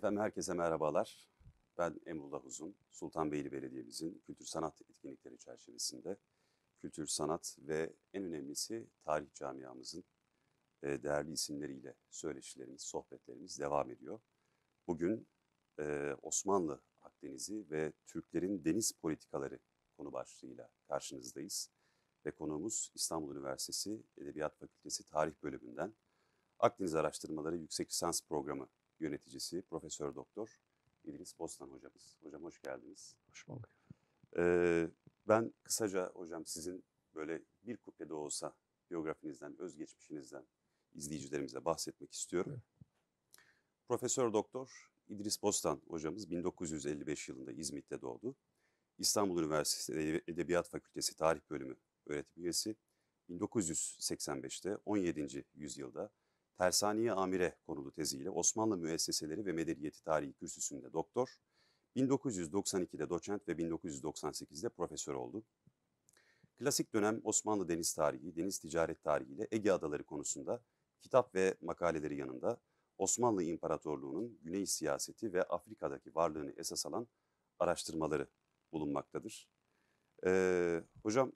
Efendim herkese merhabalar. Ben Emrullah Uzun, Sultanbeyli Belediye'mizin kültür sanat etkinlikleri çerçevesinde kültür, sanat ve en önemlisi tarih camiamızın e, değerli isimleriyle söyleşilerimiz, sohbetlerimiz devam ediyor. Bugün e, Osmanlı Akdeniz'i ve Türklerin deniz politikaları konu başlığıyla karşınızdayız. Ve konuğumuz İstanbul Üniversitesi Edebiyat Fakültesi Tarih Bölümünden Akdeniz Araştırmaları Yüksek Lisans Programı yöneticisi Profesör Doktor İdris Bostan hocamız. Hocam hoş geldiniz. Hoş bulduk. Ee, ben kısaca hocam sizin böyle bir kuplede olsa biyografinizden, özgeçmişinizden izleyicilerimize bahsetmek istiyorum. Evet. Profesör Doktor İdris Bostan hocamız 1955 yılında İzmit'te doğdu. İstanbul Üniversitesi Ede- Edebiyat Fakültesi Tarih Bölümü öğretim üyesi. 1985'te 17. yüzyılda Tersaniye Amire konulu teziyle Osmanlı Müesseseleri ve Medeniyeti Tarihi kürsüsünde doktor, 1992'de doçent ve 1998'de profesör oldu. Klasik dönem Osmanlı deniz tarihi, deniz ticaret tarihi ile Ege adaları konusunda kitap ve makaleleri yanında Osmanlı İmparatorluğu'nun güney siyaseti ve Afrika'daki varlığını esas alan araştırmaları bulunmaktadır. Ee, hocam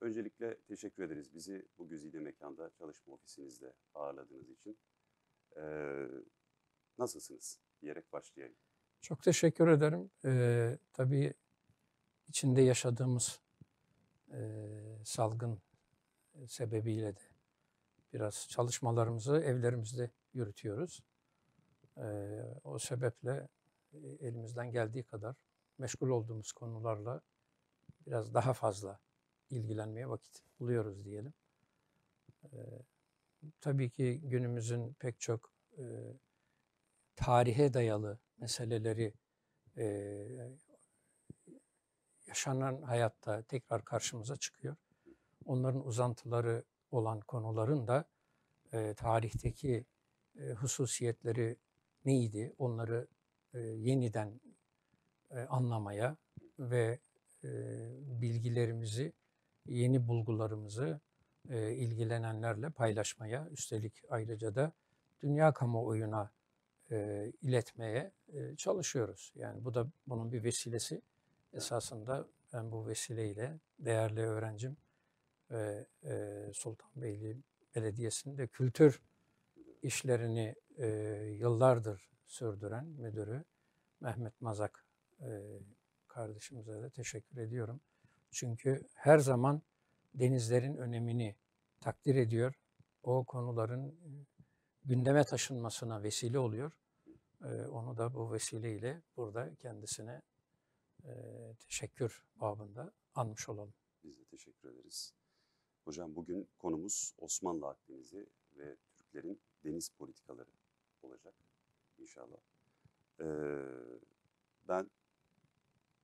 öncelikle teşekkür ederiz bizi bu güzide mekanda çalışma ofisinizde ağırladığınız için. Ee, nasılsınız diyerek başlayayım. Çok teşekkür ederim. Ee, tabii içinde yaşadığımız e, salgın sebebiyle de biraz çalışmalarımızı evlerimizde yürütüyoruz. Ee, o sebeple e, elimizden geldiği kadar meşgul olduğumuz konularla biraz daha fazla ilgilenmeye vakit buluyoruz diyelim. Ee, tabii ki günümüzün pek çok e, tarihe dayalı meseleleri e, yaşanan hayatta tekrar karşımıza çıkıyor. Onların uzantıları olan konuların da e, tarihteki e, hususiyetleri neydi? Onları e, yeniden e, anlamaya ve e, bilgilerimizi, yeni bulgularımızı e, ilgilenenlerle paylaşmaya, üstelik ayrıca da dünya kamuoyuna e, iletmeye e, çalışıyoruz. Yani bu da bunun bir vesilesi. Esasında ben bu vesileyle değerli öğrencim ve e, Sultanbeyli Belediyesi'nde kültür işlerini e, yıllardır sürdüren müdürü Mehmet Mazak e, kardeşimize de teşekkür ediyorum. Çünkü her zaman denizlerin önemini takdir ediyor. O konuların e, gündeme taşınmasına vesile oluyor. E, onu da bu vesileyle burada kendisine e, teşekkür babında anmış olalım. Biz de teşekkür ederiz. Hocam bugün konumuz Osmanlı Akdeniz'i ve Türklerin deniz politikaları olacak inşallah. Ee, ben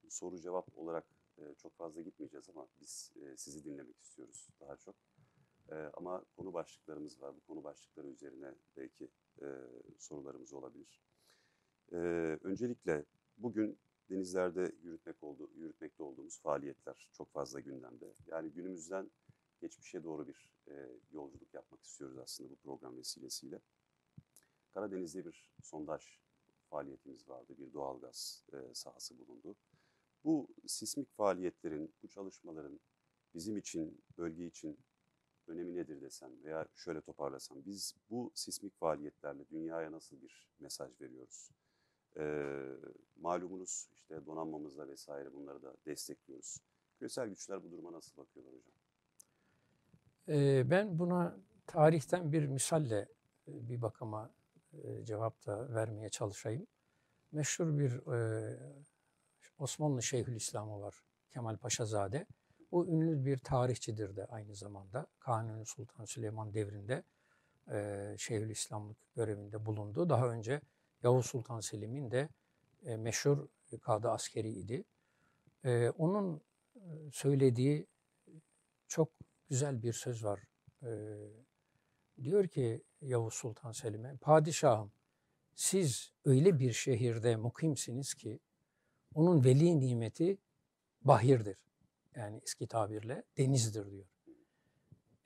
soru cevap olarak e, çok fazla gitmeyeceğiz ama biz e, sizi dinlemek istiyoruz daha çok. E, ama konu başlıklarımız var. Bu konu başlıkları üzerine belki e, sorularımız olabilir. E, öncelikle bugün denizlerde yürütmek oldu, yürütmekte olduğumuz faaliyetler çok fazla gündemde. Yani günümüzden geçmişe doğru bir e, yolculuk yapmak istiyoruz aslında bu program vesilesiyle. Karadeniz'de bir sondaj faaliyetimiz vardı, bir doğalgaz e, sahası bulundu. Bu sismik faaliyetlerin, bu çalışmaların bizim için, bölge için önemi nedir desem veya şöyle toparlasam, biz bu sismik faaliyetlerle dünyaya nasıl bir mesaj veriyoruz? Ee, malumunuz işte donanmamızla vesaire bunları da destekliyoruz. Küresel güçler bu duruma nasıl bakıyorlar hocam? E, ben buna tarihten bir misalle bir bakıma e, cevap da vermeye çalışayım. Meşhur bir e, Osmanlı Şeyhülislam'ı var Kemal Paşazade. O ünlü bir tarihçidir de aynı zamanda. Kanuni Sultan Süleyman devrinde e, Şeyhülislamlık görevinde bulundu. Daha önce Yavuz Sultan Selim'in de e, meşhur kadı askeri idi. E, onun e, söylediği çok güzel bir söz var. E, diyor ki Yavuz Sultan Selim'e, Padişahım siz öyle bir şehirde mukimsiniz ki onun veli nimeti bahirdir. Yani eski tabirle denizdir diyor.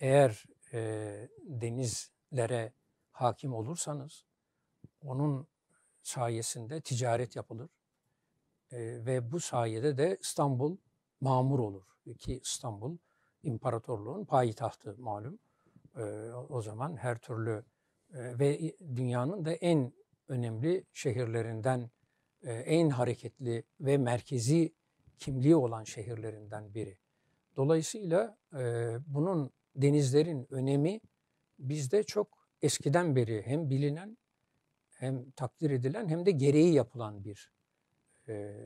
Eğer e, denizlere hakim olursanız onun sayesinde ticaret yapılır. E, ve bu sayede de İstanbul mamur olur. Ki İstanbul imparatorluğun payitahtı malum. E, o zaman her türlü e, ve dünyanın da en önemli şehirlerinden, en hareketli ve merkezi kimliği olan şehirlerinden biri. Dolayısıyla e, bunun denizlerin önemi bizde çok eskiden beri hem bilinen hem takdir edilen hem de gereği yapılan bir e,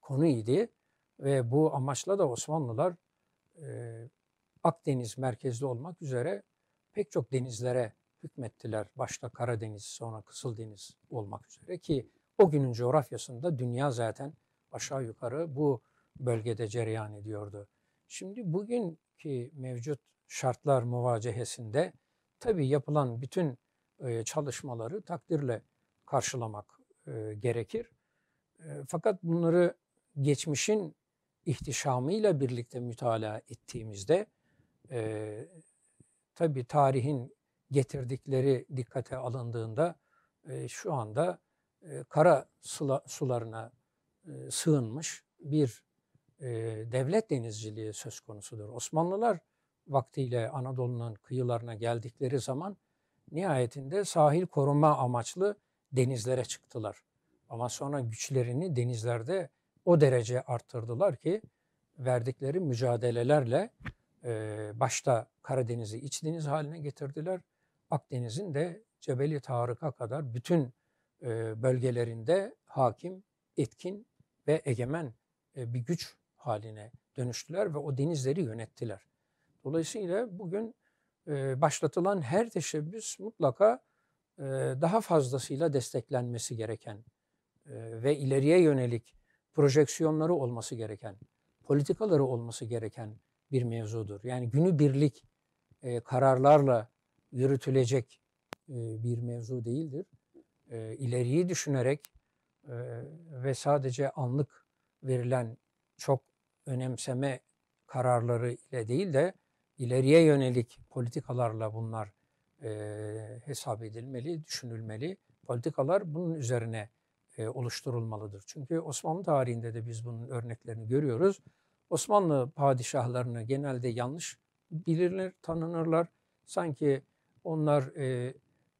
konu idi. Ve bu amaçla da Osmanlılar e, Akdeniz merkezli olmak üzere pek çok denizlere hükmettiler. Başta Karadeniz sonra Kızıldeniz olmak üzere ki o günün coğrafyasında dünya zaten aşağı yukarı bu bölgede cereyan ediyordu. Şimdi bugünkü mevcut şartlar muvacehesinde tabii yapılan bütün e, çalışmaları takdirle karşılamak e, gerekir. E, fakat bunları geçmişin ihtişamıyla birlikte mütalaa ettiğimizde e, tabii tarihin getirdikleri dikkate alındığında şu anda e, kara sula, sularına e, sığınmış bir e, devlet denizciliği söz konusudur. Osmanlılar vaktiyle Anadolu'nun kıyılarına geldikleri zaman nihayetinde sahil koruma amaçlı denizlere çıktılar. Ama sonra güçlerini denizlerde o derece arttırdılar ki verdikleri mücadelelerle başta Karadeniz'i iç deniz haline getirdiler. Akdeniz'in de Cebeli Tarık'a kadar bütün bölgelerinde hakim, etkin ve egemen e, bir güç haline dönüştüler ve o denizleri yönettiler. Dolayısıyla bugün e, başlatılan her teşebbüs mutlaka e, daha fazlasıyla desteklenmesi gereken e, ve ileriye yönelik projeksiyonları olması gereken, politikaları olması gereken bir mevzudur. Yani günübirlik e, kararlarla yürütülecek e, bir mevzu değildir. E, ileriyi düşünerek e, ve sadece anlık verilen çok önemseme kararları ile değil de ileriye yönelik politikalarla bunlar e, hesap edilmeli, düşünülmeli. Politikalar bunun üzerine e, oluşturulmalıdır. Çünkü Osmanlı tarihinde de biz bunun örneklerini görüyoruz. Osmanlı padişahlarını genelde yanlış bilirler, tanınırlar. Sanki onlar e,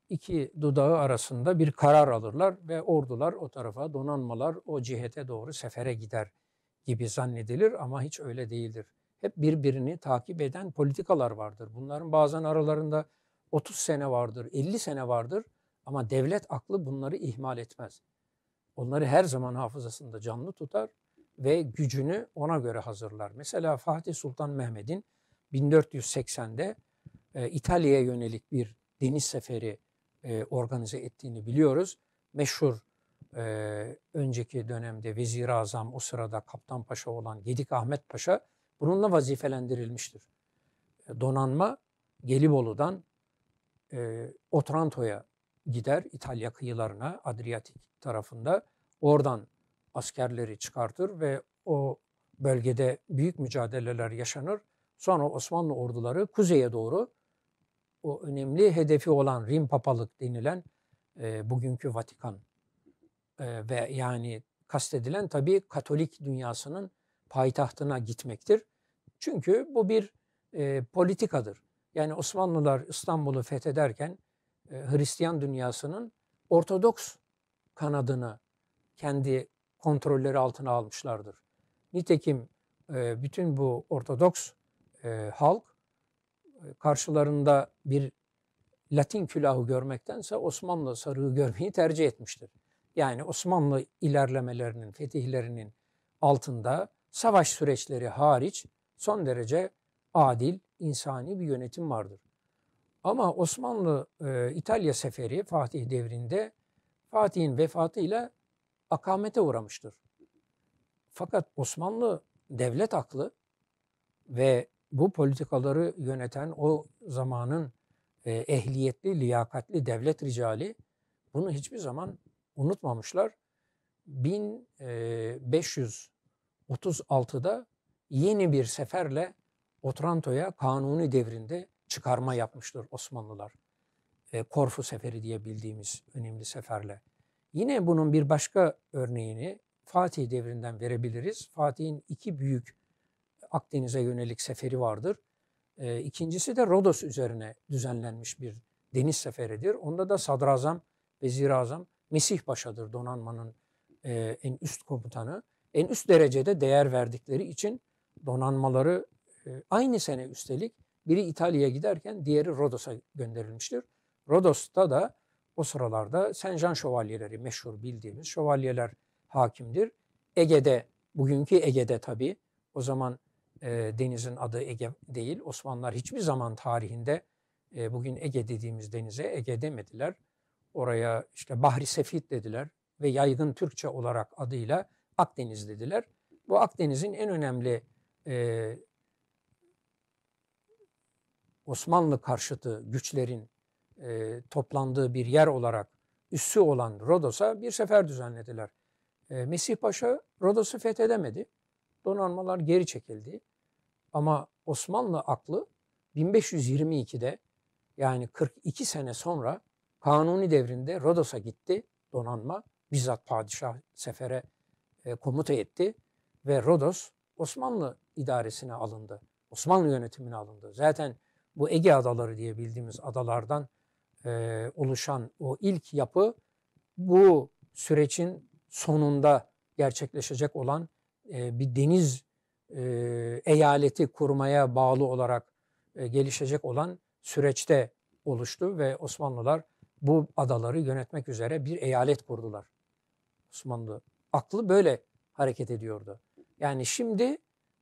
iki dudağı arasında bir karar alırlar ve ordular o tarafa, donanmalar o cihete doğru sefere gider gibi zannedilir ama hiç öyle değildir. Hep birbirini takip eden politikalar vardır. Bunların bazen aralarında 30 sene vardır, 50 sene vardır ama devlet aklı bunları ihmal etmez. Onları her zaman hafızasında canlı tutar ve gücünü ona göre hazırlar. Mesela Fatih Sultan Mehmet'in 1480'de e, İtalya'ya yönelik bir deniz seferi e, organize ettiğini biliyoruz. Meşhur e, önceki dönemde Vezir-i Azam o sırada Kaptan Paşa olan Gedik Ahmet Paşa bununla vazifelendirilmiştir. E, donanma Gelibolu'dan e, Otranto'ya gider İtalya kıyılarına Adriyatik tarafında. Oradan askerleri çıkartır ve o bölgede büyük mücadeleler yaşanır. Sonra Osmanlı orduları kuzeye doğru o önemli hedefi olan Rim papalık denilen e, bugünkü Vatikan e, ve yani kastedilen tabii Katolik dünyasının payitahtına gitmektir. Çünkü bu bir e, politikadır. Yani Osmanlılar İstanbul'u fethederken e, Hristiyan dünyasının Ortodoks kanadını kendi kontrolleri altına almışlardır. Nitekim e, bütün bu Ortodoks e, halk karşılarında bir Latin külahı görmektense Osmanlı sarığı görmeyi tercih etmiştir. Yani Osmanlı ilerlemelerinin, fetihlerinin altında savaş süreçleri hariç son derece adil, insani bir yönetim vardır. Ama Osmanlı e, İtalya seferi Fatih devrinde Fatih'in vefatıyla akamete uğramıştır. Fakat Osmanlı devlet aklı ve bu politikaları yöneten o zamanın e, ehliyetli, liyakatli devlet ricali bunu hiçbir zaman unutmamışlar. 1536'da e, yeni bir seferle Otranto'ya kanuni devrinde çıkarma yapmıştır Osmanlılar. E, Korfu Seferi diye bildiğimiz önemli seferle. Yine bunun bir başka örneğini Fatih devrinden verebiliriz. Fatih'in iki büyük Akdeniz'e yönelik seferi vardır. E, ikincisi de Rodos üzerine düzenlenmiş bir deniz seferidir. Onda da Sadrazam, Vezir Azam Mesih Paşa'dır donanmanın e, en üst komutanı. En üst derecede değer verdikleri için donanmaları e, aynı sene üstelik biri İtalya'ya giderken diğeri Rodos'a gönderilmiştir. Rodos'ta da o sıralarda Saint Jean şövalyeleri meşhur bildiğimiz şövalyeler hakimdir. Ege'de, bugünkü Ege'de tabii o zaman e, denizin adı Ege değil. Osmanlılar hiçbir zaman tarihinde e, bugün Ege dediğimiz denize Ege demediler. Oraya işte Bahri Sefit dediler ve yaygın Türkçe olarak adıyla Akdeniz dediler. Bu Akdeniz'in en önemli e, Osmanlı karşıtı güçlerin e, toplandığı bir yer olarak üssü olan Rodos'a bir sefer düzenlediler. E, Mesih Paşa Rodos'u fethedemedi. Donanmalar geri çekildi. Ama Osmanlı aklı 1522'de yani 42 sene sonra Kanuni devrinde Rodos'a gitti donanma. Bizzat padişah sefere e, komuta etti ve Rodos Osmanlı idaresine alındı. Osmanlı yönetimine alındı. Zaten bu Ege adaları diye bildiğimiz adalardan e, oluşan o ilk yapı bu sürecin sonunda gerçekleşecek olan e, bir deniz e, eyaleti kurmaya bağlı olarak e, gelişecek olan süreçte oluştu ve Osmanlılar bu adaları yönetmek üzere bir eyalet kurdular. Osmanlı aklı böyle hareket ediyordu. Yani şimdi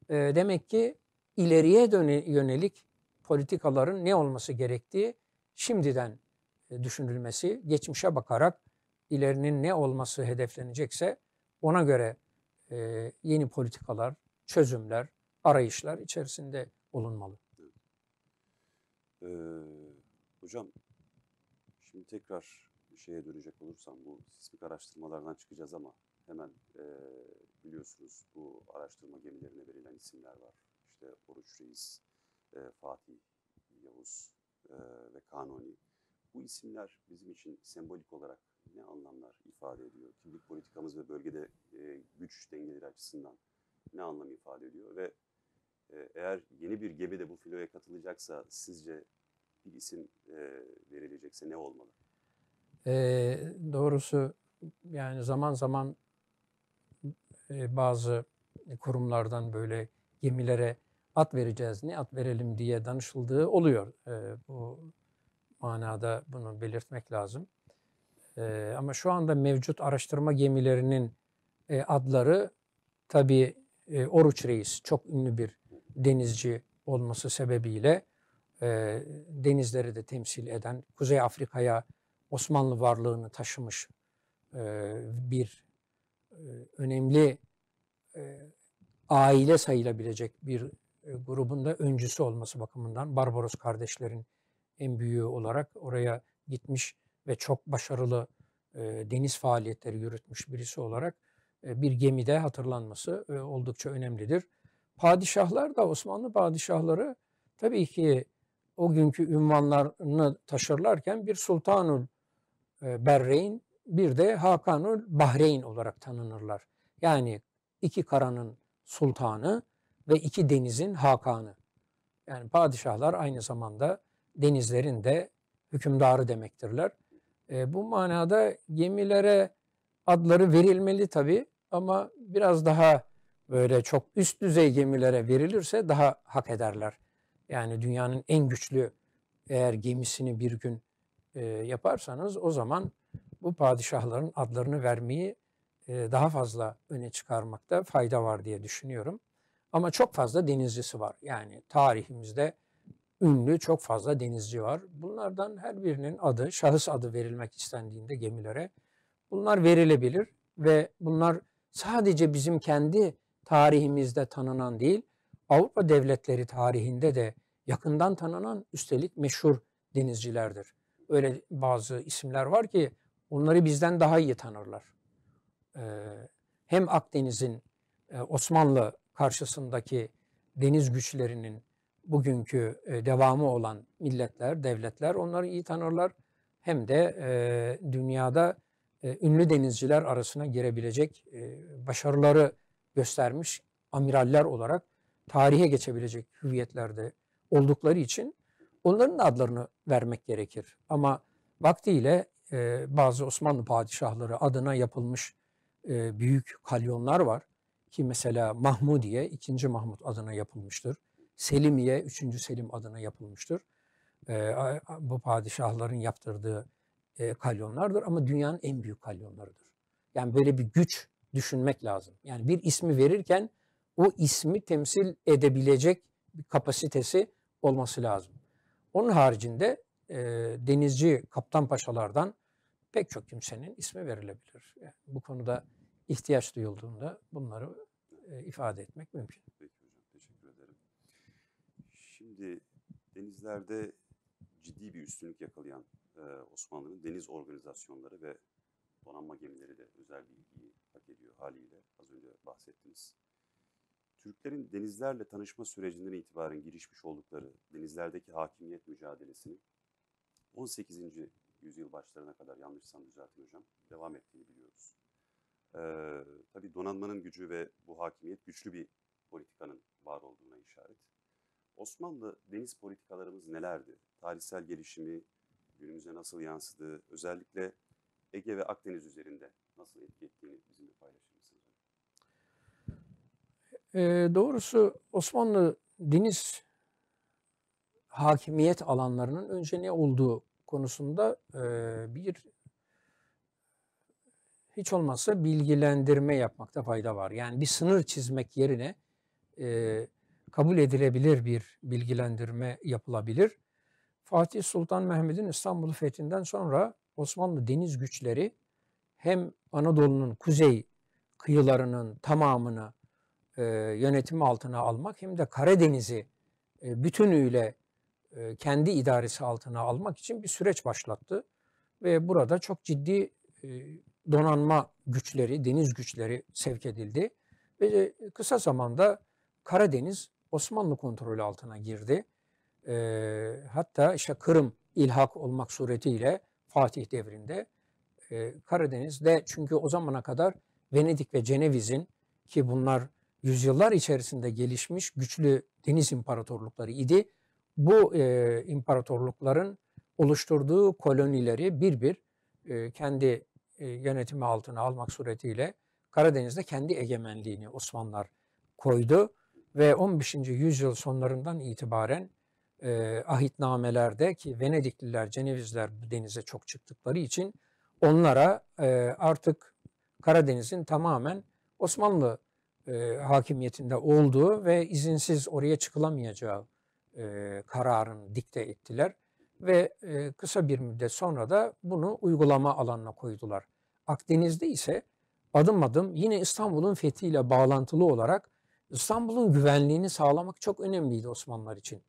e, demek ki ileriye yönelik politikaların ne olması gerektiği şimdiden e, düşünülmesi, geçmişe bakarak ilerinin ne olması hedeflenecekse ona göre e, yeni politikalar, çözümler, arayışlar içerisinde olunmalı. Ee, hocam Şimdi tekrar şeye dönecek olursam bu sismik araştırmalardan çıkacağız ama hemen e, biliyorsunuz bu araştırma gemilerine verilen isimler var. İşte Oruç Reis, e, Fatih, Yavuz e, ve Kanuni. Bu isimler bizim için sembolik olarak ne anlamlar ifade ediyor? Kimlik politikamız ve bölgede e, güç dengeleri açısından ne anlam ifade ediyor? Ve e, eğer yeni bir gemi de bu filoya katılacaksa sizce bir isim e, verilecekse ne olmalı? E, doğrusu yani zaman zaman e, bazı kurumlardan böyle gemilere at vereceğiz, ne at verelim diye danışıldığı oluyor. E, bu manada bunu belirtmek lazım. E, ama şu anda mevcut araştırma gemilerinin e, adları tabii e, Oruç Reis çok ünlü bir denizci olması sebebiyle e, denizleri de temsil eden, Kuzey Afrika'ya Osmanlı varlığını taşımış e, bir e, önemli e, aile sayılabilecek bir e, grubun da öncüsü olması bakımından Barbaros kardeşlerin en büyüğü olarak oraya gitmiş ve çok başarılı e, deniz faaliyetleri yürütmüş birisi olarak e, bir gemide hatırlanması e, oldukça önemlidir. Padişahlar da Osmanlı padişahları tabii ki o günkü ünvanlarını taşırlarken bir Sultanul e, Berreyn bir de Hakanul Bahreyn olarak tanınırlar. Yani iki karanın sultanı ve iki denizin hakanı. Yani padişahlar aynı zamanda denizlerin de hükümdarı demektirler. E, bu manada gemilere adları verilmeli tabii ama biraz daha böyle çok üst düzey gemilere verilirse daha hak ederler. Yani dünyanın en güçlü eğer gemisini bir gün e, yaparsanız o zaman bu padişahların adlarını vermeyi e, daha fazla öne çıkarmakta fayda var diye düşünüyorum. Ama çok fazla denizcisi var. Yani tarihimizde ünlü çok fazla denizci var. Bunlardan her birinin adı, şahıs adı verilmek istendiğinde gemilere bunlar verilebilir ve bunlar sadece bizim kendi tarihimizde tanınan değil, Avrupa devletleri tarihinde de yakından tanınan üstelik meşhur denizcilerdir. Öyle bazı isimler var ki onları bizden daha iyi tanırlar. Ee, hem Akdeniz'in e, Osmanlı karşısındaki deniz güçlerinin bugünkü e, devamı olan milletler, devletler onları iyi tanırlar. Hem de e, dünyada e, ünlü denizciler arasına girebilecek başarıları göstermiş amiraller olarak tarihe geçebilecek hüviyetlerde oldukları için onların da adlarını vermek gerekir. Ama vaktiyle bazı Osmanlı padişahları adına yapılmış büyük kalyonlar var. Ki mesela Mahmudiye 2. Mahmut adına yapılmıştır. Selimiye 3. Selim adına yapılmıştır. E, bu padişahların yaptırdığı e, kalyonlardır ama dünyanın en büyük kalyonlarıdır. Yani böyle bir güç düşünmek lazım. Yani bir ismi verirken o ismi temsil edebilecek bir kapasitesi olması lazım. Onun haricinde e, denizci kaptan paşalardan pek çok kimsenin ismi verilebilir. Yani bu konuda ihtiyaç duyulduğunda bunları e, ifade etmek mümkün. Peki hocam teşekkür ederim. Şimdi denizlerde ciddi bir üstünlük yakalayan e, Osmanlı'nın deniz organizasyonları ve donanma gemileri de özel bir ilgiyi hak ediyor haliyle. Az önce bahsettiniz. Türklerin denizlerle tanışma sürecinden itibaren girişmiş oldukları denizlerdeki hakimiyet mücadelesinin 18. yüzyıl başlarına kadar yanlışsam düzeltin hocam devam ettiğini biliyoruz. Ee, tabii donanmanın gücü ve bu hakimiyet güçlü bir politikanın var olduğuna işaret. Osmanlı deniz politikalarımız nelerdi? Tarihsel gelişimi günümüze nasıl yansıdı? Özellikle Ege ve Akdeniz üzerinde nasıl etki ettiğini bizimle paylaşır mısınız? Ee, doğrusu Osmanlı deniz hakimiyet alanlarının önce ne olduğu konusunda e, bir hiç olmazsa bilgilendirme yapmakta fayda var. Yani bir sınır çizmek yerine e, kabul edilebilir bir bilgilendirme yapılabilir. Fatih Sultan Mehmet'in İstanbul'u fethinden sonra Osmanlı deniz güçleri hem Anadolu'nun kuzey kıyılarının tamamını e, yönetimi altına almak hem de Karadeniz'i e, bütünüyle e, kendi idaresi altına almak için bir süreç başlattı. Ve burada çok ciddi e, donanma güçleri, deniz güçleri sevk edildi. Ve kısa zamanda Karadeniz Osmanlı kontrolü altına girdi. E, hatta işte Kırım ilhak olmak suretiyle Fatih devrinde e, Karadeniz'de çünkü o zamana kadar Venedik ve Ceneviz'in ki bunlar yüzyıllar içerisinde gelişmiş güçlü deniz imparatorlukları idi. Bu e, imparatorlukların oluşturduğu kolonileri bir bir e, kendi e, yönetimi altına almak suretiyle Karadeniz'de kendi egemenliğini Osmanlılar koydu ve 15. yüzyıl sonlarından itibaren e, ahitnamelerde ki Venedikliler, Cenevizler bu denize çok çıktıkları için onlara e, artık Karadeniz'in tamamen Osmanlı e, hakimiyetinde olduğu ve izinsiz oraya çıkılamayacağı e, kararını dikte ettiler ve e, kısa bir müddet sonra da bunu uygulama alanına koydular. Akdeniz'de ise adım adım yine İstanbul'un fethiyle bağlantılı olarak İstanbul'un güvenliğini sağlamak çok önemliydi Osmanlılar için.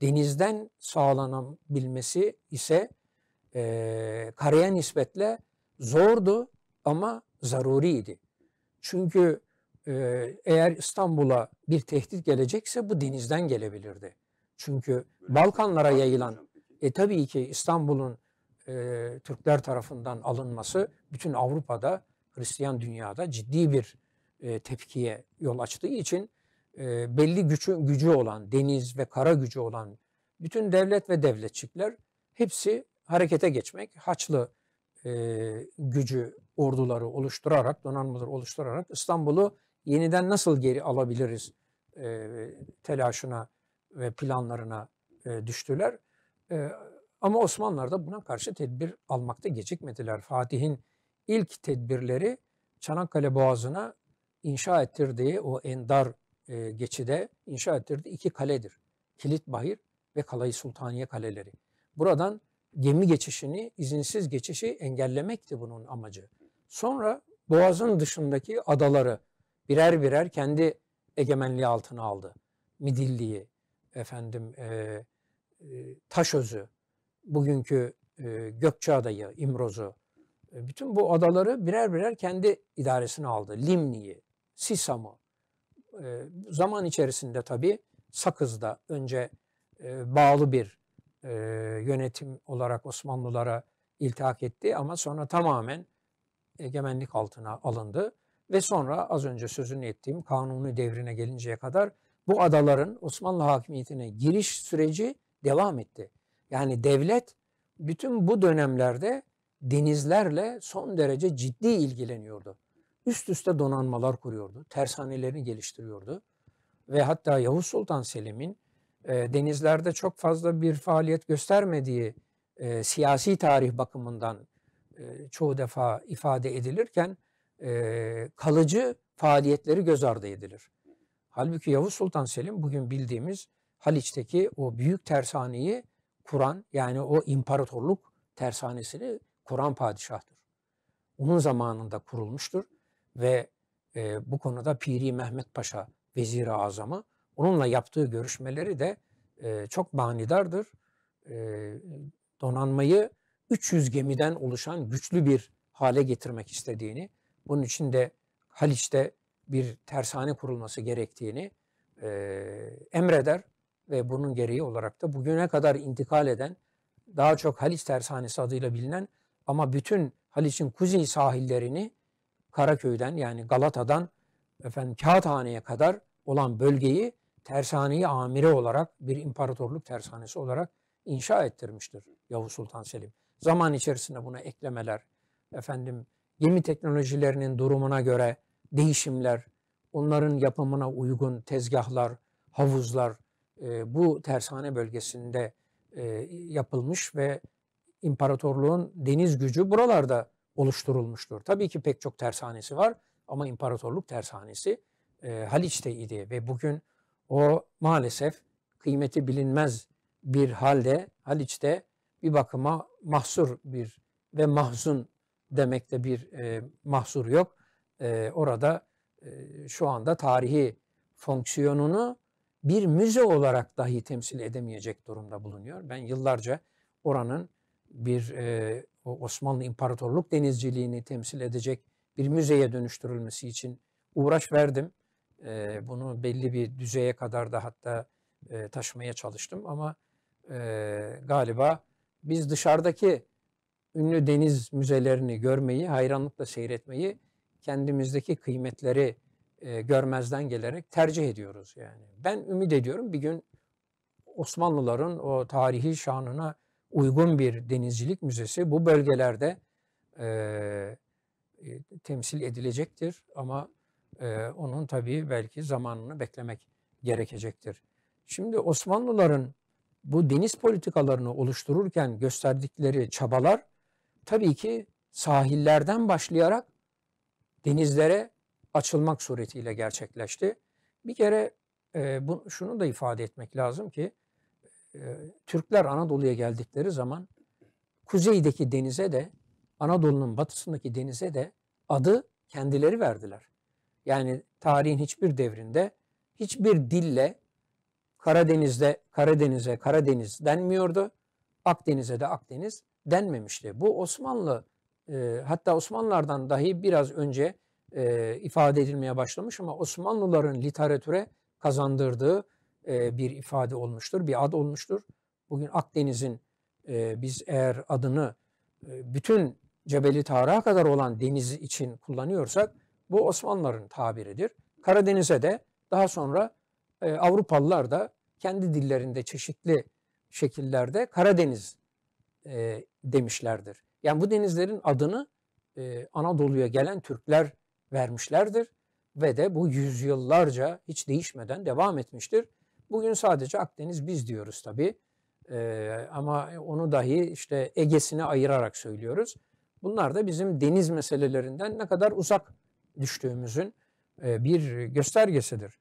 Denizden sağlanabilmesi ise e, karaya nispetle zordu ama zaruriydi. Çünkü e, eğer İstanbul'a bir tehdit gelecekse bu denizden gelebilirdi. Çünkü Balkanlara yayılan, e tabii ki İstanbul'un e, Türkler tarafından alınması bütün Avrupa'da, Hristiyan dünyada ciddi bir e, tepkiye yol açtığı için e, belli gücü, gücü olan, deniz ve kara gücü olan bütün devlet ve devletçikler hepsi harekete geçmek, Haçlı e, gücü orduları oluşturarak, donanmaları oluşturarak İstanbul'u yeniden nasıl geri alabiliriz e, telaşına ve planlarına e, düştüler. E, ama Osmanlılar da buna karşı tedbir almakta gecikmediler. Fatih'in ilk tedbirleri Çanakkale Boğazı'na inşa ettirdiği o endar e, geçide inşa ettirdiği iki kaledir. Kilit Bahir ve Kalayı Sultaniye kaleleri. Buradan gemi geçişini, izinsiz geçişi engellemekti bunun amacı. Sonra Boğaz'ın dışındaki adaları birer birer kendi egemenliği altına aldı. Midilli'yi, efendim e, e, Taşözü, bugünkü e, Gökçeada'yı, İmroz'u, e, bütün bu adaları birer birer kendi idaresine aldı. Limni'yi, Sisam'ı. E, zaman içerisinde tabii Sakız'da önce e, bağlı bir e, yönetim olarak Osmanlılara iltihak etti ama sonra tamamen egemenlik altına alındı ve sonra az önce sözünü ettiğim kanuni devrine gelinceye kadar bu adaların Osmanlı hakimiyetine giriş süreci devam etti. Yani devlet bütün bu dönemlerde denizlerle son derece ciddi ilgileniyordu. Üst üste donanmalar kuruyordu, tersanelerini geliştiriyordu ve hatta Yavuz Sultan Selim'in e, denizlerde çok fazla bir faaliyet göstermediği e, siyasi tarih bakımından e, çoğu defa ifade edilirken e, kalıcı faaliyetleri göz ardı edilir. Halbuki Yavuz Sultan Selim bugün bildiğimiz Haliç'teki o büyük tersaneyi kuran yani o imparatorluk tersanesini kuran padişahtır. Onun zamanında kurulmuştur ve e, bu konuda Piri Mehmet Paşa Vezir-i Azam'ı onunla yaptığı görüşmeleri de e, çok manidardır. E, donanmayı 300 gemiden oluşan güçlü bir hale getirmek istediğini, bunun için de Haliç'te bir tersane kurulması gerektiğini e, emreder ve bunun gereği olarak da bugüne kadar intikal eden daha çok Haliç Tersanesi adıyla bilinen ama bütün Haliç'in kuzey sahillerini Karaköy'den yani Galata'dan efendim Kağıthane'ye kadar olan bölgeyi tersaneyi amire olarak bir imparatorluk tersanesi olarak inşa ettirmiştir Yavuz Sultan Selim. Zaman içerisinde buna eklemeler, efendim gemi teknolojilerinin durumuna göre değişimler, onların yapımına uygun tezgahlar, havuzlar e, bu tersane bölgesinde e, yapılmış ve imparatorluğun deniz gücü buralarda oluşturulmuştur. Tabii ki pek çok tersanesi var ama imparatorluk tersanesi e, Haliç'teydi ve bugün o maalesef kıymeti bilinmez bir halde Haliç'te bir bakıma mahsur bir ve mahzun demekte bir e, mahsur yok. E, orada e, şu anda tarihi fonksiyonunu bir müze olarak dahi temsil edemeyecek durumda bulunuyor. Ben yıllarca oranın bir e, Osmanlı İmparatorluk denizciliğini temsil edecek bir müzeye dönüştürülmesi için uğraş verdim. E, bunu belli bir düzeye kadar da hatta e, taşımaya çalıştım ama e, galiba biz dışarıdaki ünlü deniz müzelerini görmeyi, hayranlıkla seyretmeyi, kendimizdeki kıymetleri e, görmezden gelerek tercih ediyoruz yani. Ben ümit ediyorum bir gün Osmanlıların o tarihi şanına uygun bir denizcilik müzesi bu bölgelerde e, e, temsil edilecektir ama e, onun tabii belki zamanını beklemek gerekecektir. Şimdi Osmanlıların bu deniz politikalarını oluştururken gösterdikleri çabalar tabii ki sahillerden başlayarak denizlere açılmak suretiyle gerçekleşti. Bir kere e, bu, şunu da ifade etmek lazım ki Türkler Anadolu'ya geldikleri zaman kuzeydeki denize de Anadolu'nun batısındaki denize de adı kendileri verdiler. Yani tarihin hiçbir devrinde hiçbir dille Karadeniz'de Karadeniz'e Karadeniz denmiyordu. Akdeniz'e de Akdeniz denmemişti. Bu Osmanlı e, hatta Osmanlılardan dahi biraz önce e, ifade edilmeye başlamış ama Osmanlıların literatüre kazandırdığı bir ifade olmuştur, bir ad olmuştur. Bugün Akdeniz'in biz eğer adını bütün Cebeli Tarık'a kadar olan deniz için kullanıyorsak bu Osmanlıların tabiridir. Karadeniz'e de daha sonra Avrupalılar da kendi dillerinde çeşitli şekillerde Karadeniz demişlerdir. Yani bu denizlerin adını Anadolu'ya gelen Türkler vermişlerdir ve de bu yüzyıllarca hiç değişmeden devam etmiştir. Bugün sadece Akdeniz biz diyoruz tabii. Ee, ama onu dahi işte Ege'sine ayırarak söylüyoruz. Bunlar da bizim deniz meselelerinden ne kadar uzak düştüğümüzün e, bir göstergesidir.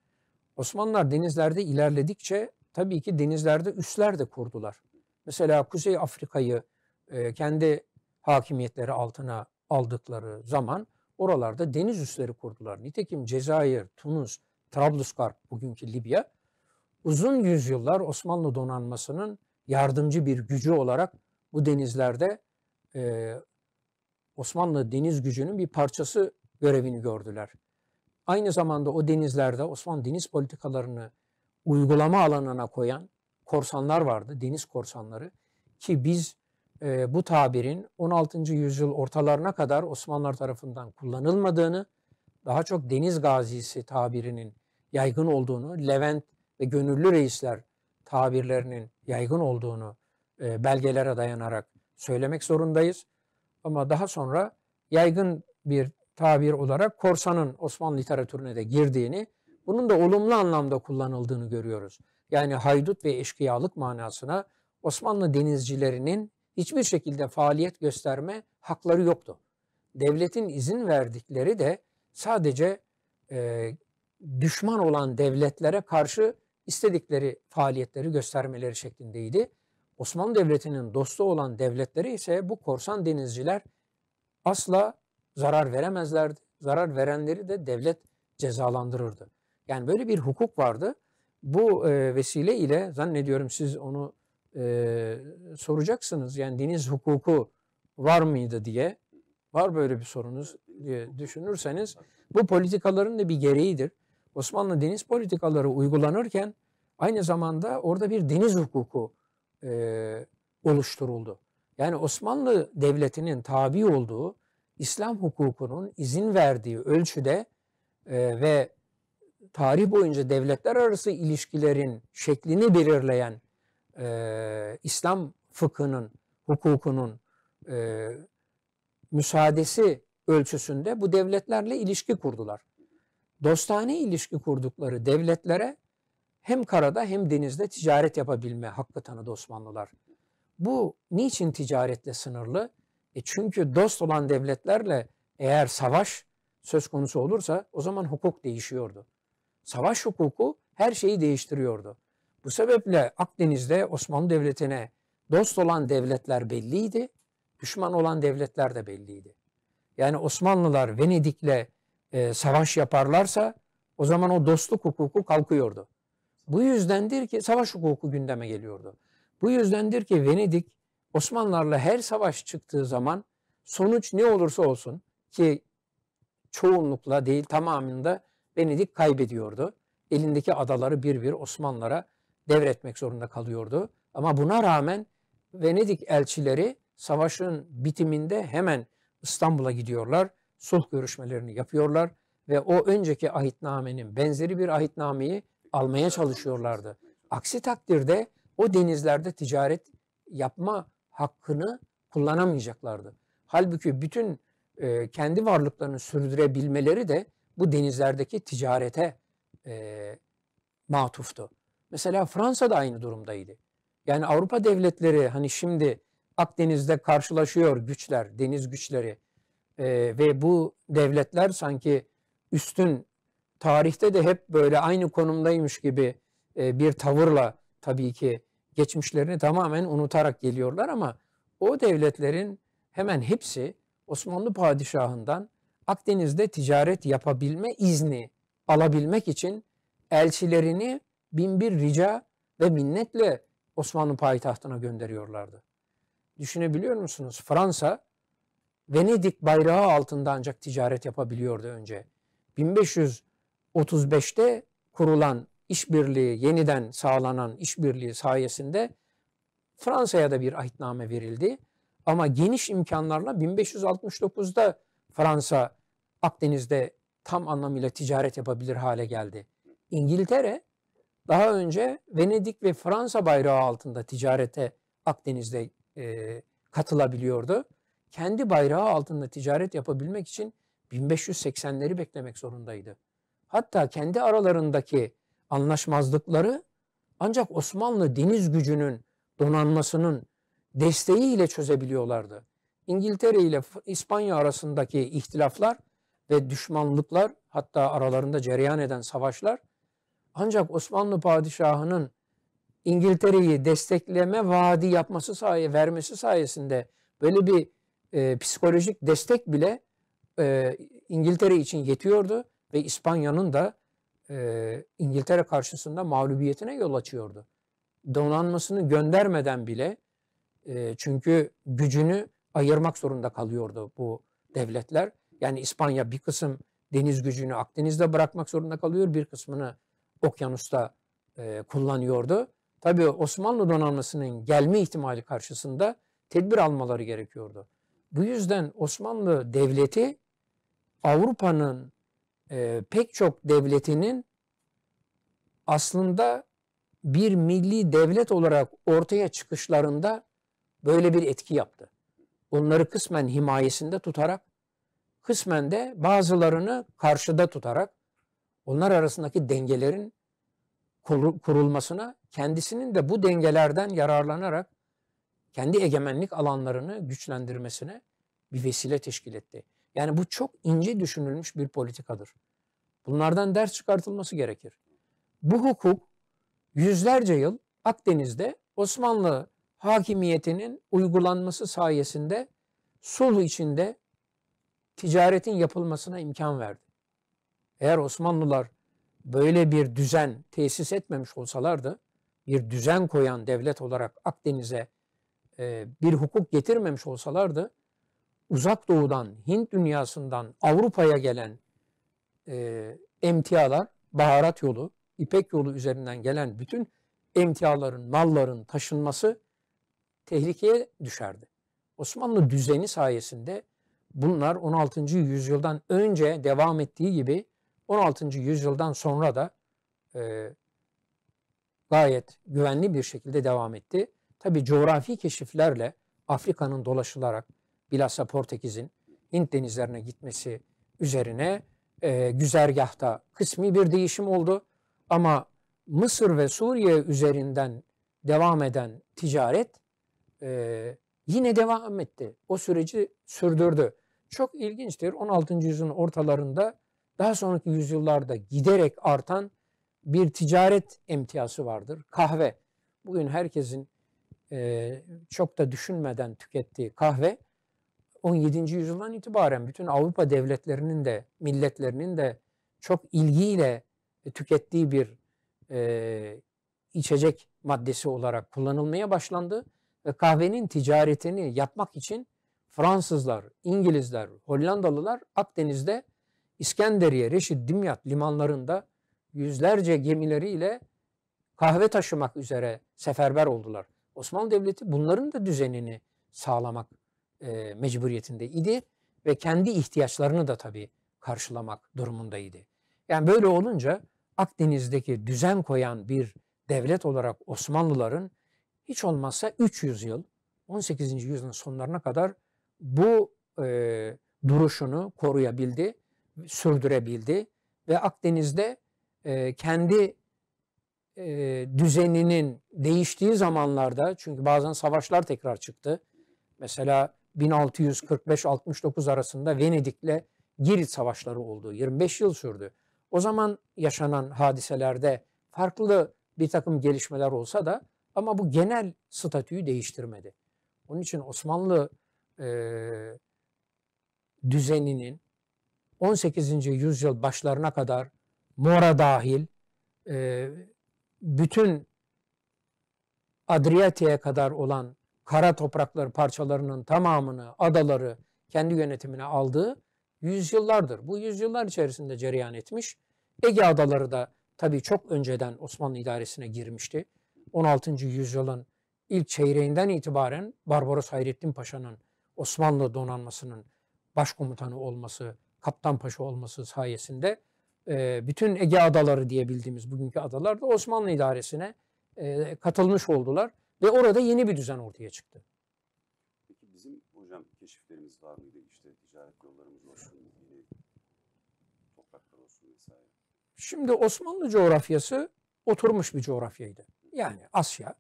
Osmanlılar denizlerde ilerledikçe tabii ki denizlerde üsler de kurdular. Mesela Kuzey Afrika'yı e, kendi hakimiyetleri altına aldıkları zaman oralarda deniz üsleri kurdular. Nitekim Cezayir, Tunus, Trablusgarp bugünkü Libya uzun yüzyıllar Osmanlı donanmasının yardımcı bir gücü olarak bu denizlerde e, Osmanlı deniz gücünün bir parçası görevini gördüler. Aynı zamanda o denizlerde Osmanlı deniz politikalarını uygulama alanına koyan korsanlar vardı, deniz korsanları ki biz e, bu tabirin 16. yüzyıl ortalarına kadar Osmanlılar tarafından kullanılmadığını, daha çok deniz gazisi tabirinin yaygın olduğunu, Levent ve gönüllü reisler tabirlerinin yaygın olduğunu e, belgelere dayanarak söylemek zorundayız. Ama daha sonra yaygın bir tabir olarak korsanın Osmanlı literatürüne de girdiğini, bunun da olumlu anlamda kullanıldığını görüyoruz. Yani haydut ve eşkıyalık manasına Osmanlı denizcilerinin hiçbir şekilde faaliyet gösterme hakları yoktu. Devletin izin verdikleri de sadece e, düşman olan devletlere karşı istedikleri faaliyetleri göstermeleri şeklindeydi. Osmanlı Devleti'nin dostu olan devletleri ise bu korsan denizciler asla zarar veremezlerdi. Zarar verenleri de devlet cezalandırırdı. Yani böyle bir hukuk vardı. Bu e, vesile ile zannediyorum siz onu e, soracaksınız. Yani deniz hukuku var mıydı diye. Var böyle bir sorunuz diye düşünürseniz bu politikaların da bir gereğidir. Osmanlı deniz politikaları uygulanırken aynı zamanda orada bir deniz hukuku e, oluşturuldu. Yani Osmanlı Devleti'nin tabi olduğu İslam hukukunun izin verdiği ölçüde e, ve tarih boyunca devletler arası ilişkilerin şeklini belirleyen e, İslam fıkhının, hukukunun e, müsaadesi ölçüsünde bu devletlerle ilişki kurdular. Dostane ilişki kurdukları devletlere hem karada hem denizde ticaret yapabilme hakkı tanıdı Osmanlılar. Bu niçin ticaretle sınırlı? E çünkü dost olan devletlerle eğer savaş söz konusu olursa o zaman hukuk değişiyordu. Savaş hukuku her şeyi değiştiriyordu. Bu sebeple Akdeniz'de Osmanlı Devleti'ne dost olan devletler belliydi, düşman olan devletler de belliydi. Yani Osmanlılar Venedik'le e, savaş yaparlarsa o zaman o dostluk hukuku kalkıyordu. Bu yüzdendir ki savaş hukuku gündeme geliyordu. Bu yüzdendir ki Venedik Osmanlılarla her savaş çıktığı zaman sonuç ne olursa olsun ki çoğunlukla değil tamamında Venedik kaybediyordu. Elindeki adaları bir bir Osmanlılara devretmek zorunda kalıyordu. Ama buna rağmen Venedik elçileri savaşın bitiminde hemen İstanbul'a gidiyorlar. Sulh görüşmelerini yapıyorlar ve o önceki ahitnamenin benzeri bir ahitnameyi almaya çalışıyorlardı. Aksi takdirde o denizlerde ticaret yapma hakkını kullanamayacaklardı. Halbuki bütün e, kendi varlıklarını sürdürebilmeleri de bu denizlerdeki ticarete e, matuftu. Mesela Fransa da aynı durumdaydı. Yani Avrupa devletleri hani şimdi Akdeniz'de karşılaşıyor güçler, deniz güçleri e, ve bu devletler sanki üstün tarihte de hep böyle aynı konumdaymış gibi e, bir tavırla tabii ki geçmişlerini tamamen unutarak geliyorlar ama o devletlerin hemen hepsi Osmanlı padişahından Akdeniz'de ticaret yapabilme izni alabilmek için elçilerini binbir rica ve minnetle Osmanlı payitahtına gönderiyorlardı. Düşünebiliyor musunuz? Fransa Venedik bayrağı altında ancak ticaret yapabiliyordu önce. 1535'te kurulan işbirliği, yeniden sağlanan işbirliği sayesinde Fransa'ya da bir ahitname verildi. Ama geniş imkanlarla 1569'da Fransa Akdeniz'de tam anlamıyla ticaret yapabilir hale geldi. İngiltere daha önce Venedik ve Fransa bayrağı altında ticarete Akdeniz'de e, katılabiliyordu. Kendi bayrağı altında ticaret yapabilmek için 1580'leri beklemek zorundaydı. Hatta kendi aralarındaki anlaşmazlıkları ancak Osmanlı deniz gücünün donanmasının desteğiyle çözebiliyorlardı. İngiltere ile İspanya arasındaki ihtilaflar ve düşmanlıklar hatta aralarında cereyan eden savaşlar ancak Osmanlı padişahının İngiltere'yi destekleme vaadi yapması sayesinde, vermesi sayesinde böyle bir e, psikolojik destek bile e, İngiltere için yetiyordu ve İspanya'nın da e, İngiltere karşısında mağlubiyetine yol açıyordu. Donanmasını göndermeden bile e, çünkü gücünü ayırmak zorunda kalıyordu bu devletler. Yani İspanya bir kısım deniz gücünü Akdeniz'de bırakmak zorunda kalıyor, bir kısmını okyanusta e, kullanıyordu. Tabii Osmanlı donanmasının gelme ihtimali karşısında tedbir almaları gerekiyordu. Bu yüzden Osmanlı Devleti Avrupa'nın e, pek çok devletinin aslında bir milli devlet olarak ortaya çıkışlarında böyle bir etki yaptı. Onları kısmen himayesinde tutarak, kısmen de bazılarını karşıda tutarak onlar arasındaki dengelerin kurulmasına, kendisinin de bu dengelerden yararlanarak kendi egemenlik alanlarını güçlendirmesine bir vesile teşkil etti. Yani bu çok ince düşünülmüş bir politikadır. Bunlardan ders çıkartılması gerekir. Bu hukuk yüzlerce yıl Akdeniz'de Osmanlı hakimiyetinin uygulanması sayesinde sulh içinde ticaretin yapılmasına imkan verdi. Eğer Osmanlılar böyle bir düzen tesis etmemiş olsalardı, bir düzen koyan devlet olarak Akdeniz'e bir hukuk getirmemiş olsalardı, uzak doğudan, Hint dünyasından Avrupa'ya gelen e, emtialar, baharat yolu, İpek yolu üzerinden gelen bütün emtiaların, malların taşınması tehlikeye düşerdi. Osmanlı düzeni sayesinde bunlar 16. yüzyıldan önce devam ettiği gibi 16. yüzyıldan sonra da e, gayet güvenli bir şekilde devam etti. Tabi coğrafi keşiflerle Afrika'nın dolaşılarak bilhassa Portekiz'in Hint denizlerine gitmesi üzerine e, güzergahta kısmi bir değişim oldu. Ama Mısır ve Suriye üzerinden devam eden ticaret e, yine devam etti. O süreci sürdürdü. Çok ilginçtir. 16. yüzyılın ortalarında daha sonraki yüzyıllarda giderek artan bir ticaret emtiyası vardır. Kahve. Bugün herkesin e, çok da düşünmeden tükettiği kahve 17. yüzyıldan itibaren bütün Avrupa devletlerinin de milletlerinin de çok ilgiyle tükettiği bir e, içecek maddesi olarak kullanılmaya başlandı ve kahvenin ticaretini yapmak için Fransızlar, İngilizler, Hollandalılar Akdeniz'de İskenderiye, Reşit, Dimyat limanlarında yüzlerce gemileriyle kahve taşımak üzere seferber oldular. Osmanlı Devleti bunların da düzenini sağlamak e, mecburiyetinde idi ve kendi ihtiyaçlarını da tabii karşılamak durumundaydı. Yani böyle olunca Akdeniz'deki düzen koyan bir devlet olarak Osmanlıların hiç olmazsa 300 yıl 18. yüzyılın sonlarına kadar bu e, duruşunu koruyabildi, sürdürebildi ve Akdeniz'de e, kendi düzeninin değiştiği zamanlarda çünkü bazen savaşlar tekrar çıktı. Mesela 1645-69 arasında Venedik'le Girit savaşları oldu. 25 yıl sürdü. O zaman yaşanan hadiselerde farklı bir takım gelişmeler olsa da ama bu genel statüyü değiştirmedi. Onun için Osmanlı e, düzeninin 18. yüzyıl başlarına kadar Mora dahil e, bütün Adriyatik'e kadar olan kara toprakları parçalarının tamamını, adaları kendi yönetimine aldığı yüzyıllardır. Bu yüzyıllar içerisinde cereyan etmiş. Ege adaları da tabii çok önceden Osmanlı idaresine girmişti. 16. yüzyılın ilk çeyreğinden itibaren Barbaros Hayrettin Paşa'nın Osmanlı donanmasının başkomutanı olması, kaptan paşa olması sayesinde bütün Ege adaları diye bildiğimiz bugünkü adalar da Osmanlı idaresine katılmış oldular ve orada yeni bir düzen ortaya çıktı. Peki bizim hocam keşiflerimiz var mıydı? İşte ticaret yollarımız olsun, yeni topraklar olsun vesaire. Şimdi Osmanlı coğrafyası oturmuş bir coğrafyaydı. Yani Asya,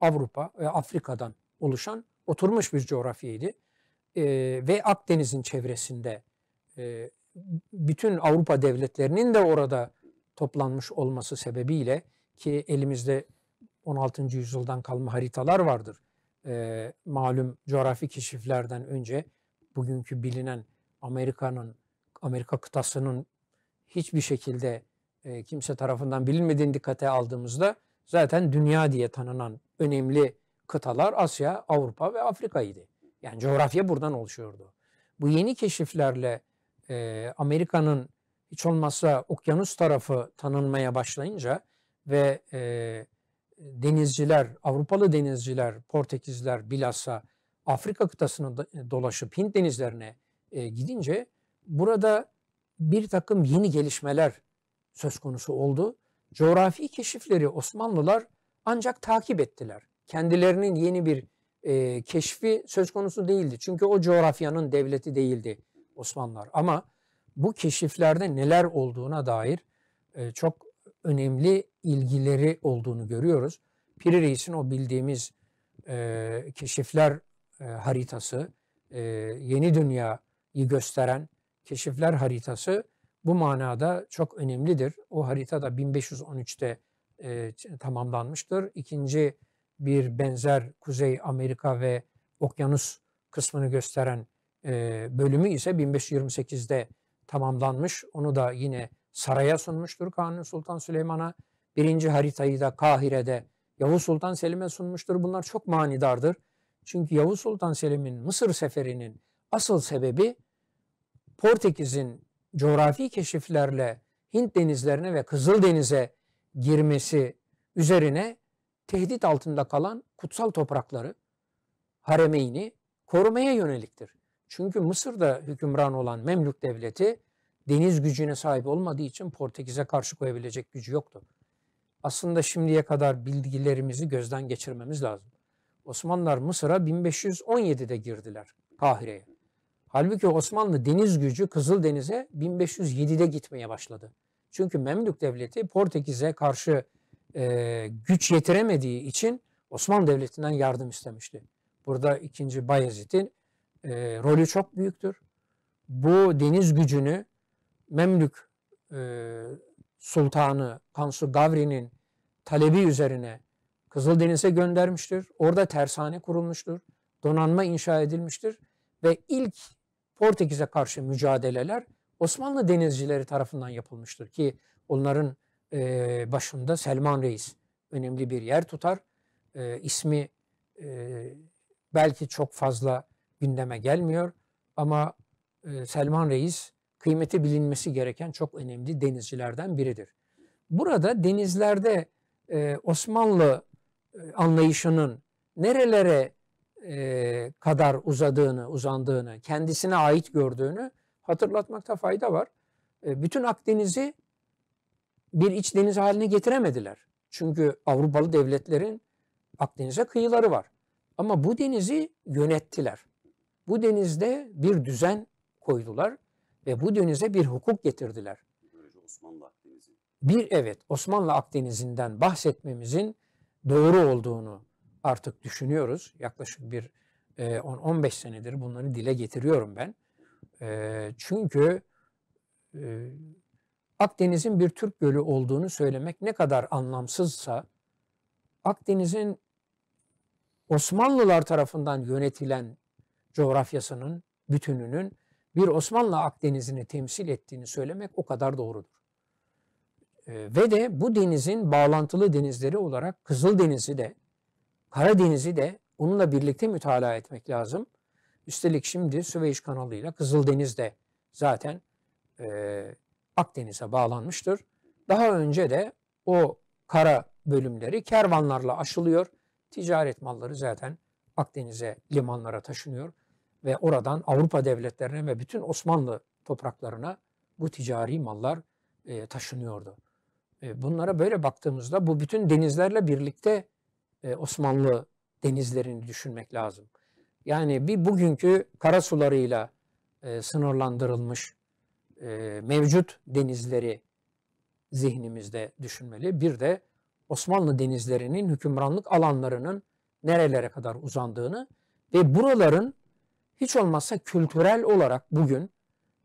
Avrupa ve Afrika'dan oluşan oturmuş bir coğrafyaydı. Ee, ve Akdeniz'in çevresinde e, bütün Avrupa devletlerinin de orada toplanmış olması sebebiyle ki elimizde 16. yüzyıldan kalma haritalar vardır. E, malum coğrafi keşiflerden önce bugünkü bilinen Amerika'nın, Amerika kıtasının hiçbir şekilde e, kimse tarafından bilinmediğini dikkate aldığımızda zaten dünya diye tanınan önemli kıtalar Asya, Avrupa ve Afrika'ydı. Yani coğrafya buradan oluşuyordu. Bu yeni keşiflerle e, Amerika'nın hiç olmazsa okyanus tarafı tanınmaya başlayınca ve e, denizciler, Avrupalı denizciler, Portekizler bilhassa Afrika kıtasını dolaşıp Hint denizlerine e, gidince burada bir takım yeni gelişmeler söz konusu oldu. Coğrafi keşifleri Osmanlılar ancak takip ettiler. Kendilerinin yeni bir e, keşfi söz konusu değildi. Çünkü o coğrafyanın devleti değildi Osmanlılar. Ama bu keşiflerde neler olduğuna dair e, çok önemli ilgileri olduğunu görüyoruz. Piri Reis'in o bildiğimiz e, keşifler e, haritası, yeni dünyayı gösteren keşifler haritası bu manada çok önemlidir. O harita da 1513'te e, ç- tamamlanmıştır. İkinci bir benzer Kuzey Amerika ve Okyanus kısmını gösteren bölümü ise 1528'de tamamlanmış. Onu da yine saraya sunmuştur Kanuni Sultan Süleyman'a. Birinci haritayı da Kahire'de Yavuz Sultan Selim'e sunmuştur. Bunlar çok manidardır. Çünkü Yavuz Sultan Selim'in Mısır seferinin asıl sebebi Portekiz'in coğrafi keşiflerle Hint denizlerine ve Kızıldeniz'e girmesi üzerine tehdit altında kalan kutsal toprakları, haremeyni korumaya yöneliktir. Çünkü Mısır'da hükümran olan Memlük devleti deniz gücüne sahip olmadığı için Portekiz'e karşı koyabilecek gücü yoktu. Aslında şimdiye kadar bilgilerimizi gözden geçirmemiz lazım. Osmanlılar Mısır'a 1517'de girdiler Kahire'ye. Halbuki Osmanlı deniz gücü Kızıldeniz'e 1507'de gitmeye başladı. Çünkü Memlük Devleti Portekiz'e karşı e, güç yetiremediği için Osmanlı Devleti'nden yardım istemişti. Burada 2. Bayezid'in e, rolü çok büyüktür. Bu deniz gücünü Memlük e, Sultanı Kansu Gavri'nin talebi üzerine Kızıldeniz'e göndermiştir. Orada tersane kurulmuştur. Donanma inşa edilmiştir. Ve ilk Portekiz'e karşı mücadeleler Osmanlı denizcileri tarafından yapılmıştır ki onların e, başında Selman Reis önemli bir yer tutar. E, ismi e, belki çok fazla gündeme gelmiyor ama e, Selman Reis kıymeti bilinmesi gereken çok önemli denizcilerden biridir. Burada denizlerde e, Osmanlı e, anlayışının nerelere e, kadar uzadığını, uzandığını, kendisine ait gördüğünü hatırlatmakta fayda var. E, bütün Akdeniz'i bir iç deniz haline getiremediler. Çünkü Avrupalı devletlerin Akdeniz'e kıyıları var. Ama bu denizi yönettiler. Bu denizde bir düzen koydular ve bu denize bir hukuk getirdiler. Böylece Osmanlı Akdeniz'i Bir evet Osmanlı Akdeniz'inden bahsetmemizin doğru olduğunu artık düşünüyoruz. Yaklaşık bir e, 10-15 senedir bunları dile getiriyorum ben. E, çünkü e, Akdeniz'in bir Türk gölü olduğunu söylemek ne kadar anlamsızsa Akdeniz'in Osmanlılar tarafından yönetilen coğrafyasının bütününün bir Osmanlı Akdeniz'ini temsil ettiğini söylemek o kadar doğrudur. Ee, ve de bu denizin bağlantılı denizleri olarak Kızıldeniz'i de Karadeniz'i de onunla birlikte mütalaa etmek lazım. Üstelik şimdi Süveyş kanalıyla Kızıldeniz de zaten e, Akdeniz'e bağlanmıştır. Daha önce de o kara bölümleri kervanlarla aşılıyor. Ticaret malları zaten Akdeniz'e, limanlara taşınıyor ve oradan Avrupa devletlerine ve bütün Osmanlı topraklarına bu ticari mallar e, taşınıyordu. E, bunlara böyle baktığımızda bu bütün denizlerle birlikte e, Osmanlı denizlerini düşünmek lazım. Yani bir bugünkü kara sularıyla e, sınırlandırılmış e, mevcut denizleri zihnimizde düşünmeli. Bir de Osmanlı denizlerinin hükümranlık alanlarının nerelere kadar uzandığını ve buraların hiç olmazsa kültürel olarak bugün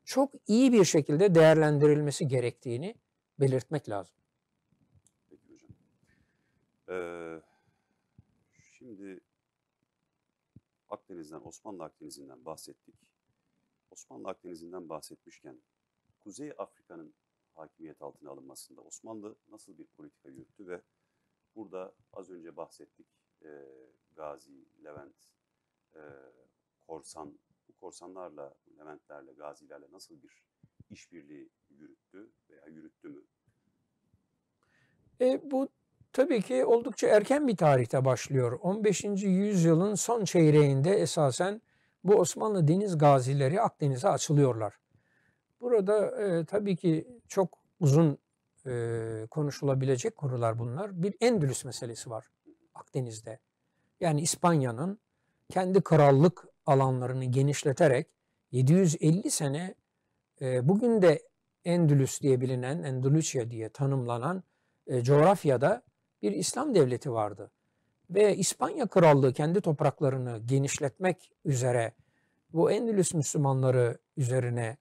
çok iyi bir şekilde değerlendirilmesi gerektiğini belirtmek lazım. Peki hocam. Ee, şimdi Akdeniz'den, Osmanlı Akdeniz'inden bahsettik. Osmanlı Akdeniz'inden bahsetmişken Kuzey Afrika'nın hakimiyet altına alınmasında Osmanlı nasıl bir politika yürüttü ve burada az önce bahsettik e, Gazi, Levent, e, Korsan, bu korsanlarla, Leventlerle, Gazilerle nasıl bir işbirliği yürüttü veya yürüttü mü? E, bu tabii ki oldukça erken bir tarihte başlıyor. 15. yüzyılın son çeyreğinde esasen bu Osmanlı deniz gazileri Akdeniz'e açılıyorlar. Burada e, tabii ki çok uzun e, konuşulabilecek konular bunlar. Bir Endülüs meselesi var Akdeniz'de. Yani İspanya'nın kendi krallık alanlarını genişleterek 750 sene e, bugün de Endülüs diye bilinen, Endülüsya diye tanımlanan e, coğrafyada bir İslam devleti vardı. Ve İspanya Krallığı kendi topraklarını genişletmek üzere bu Endülüs Müslümanları üzerine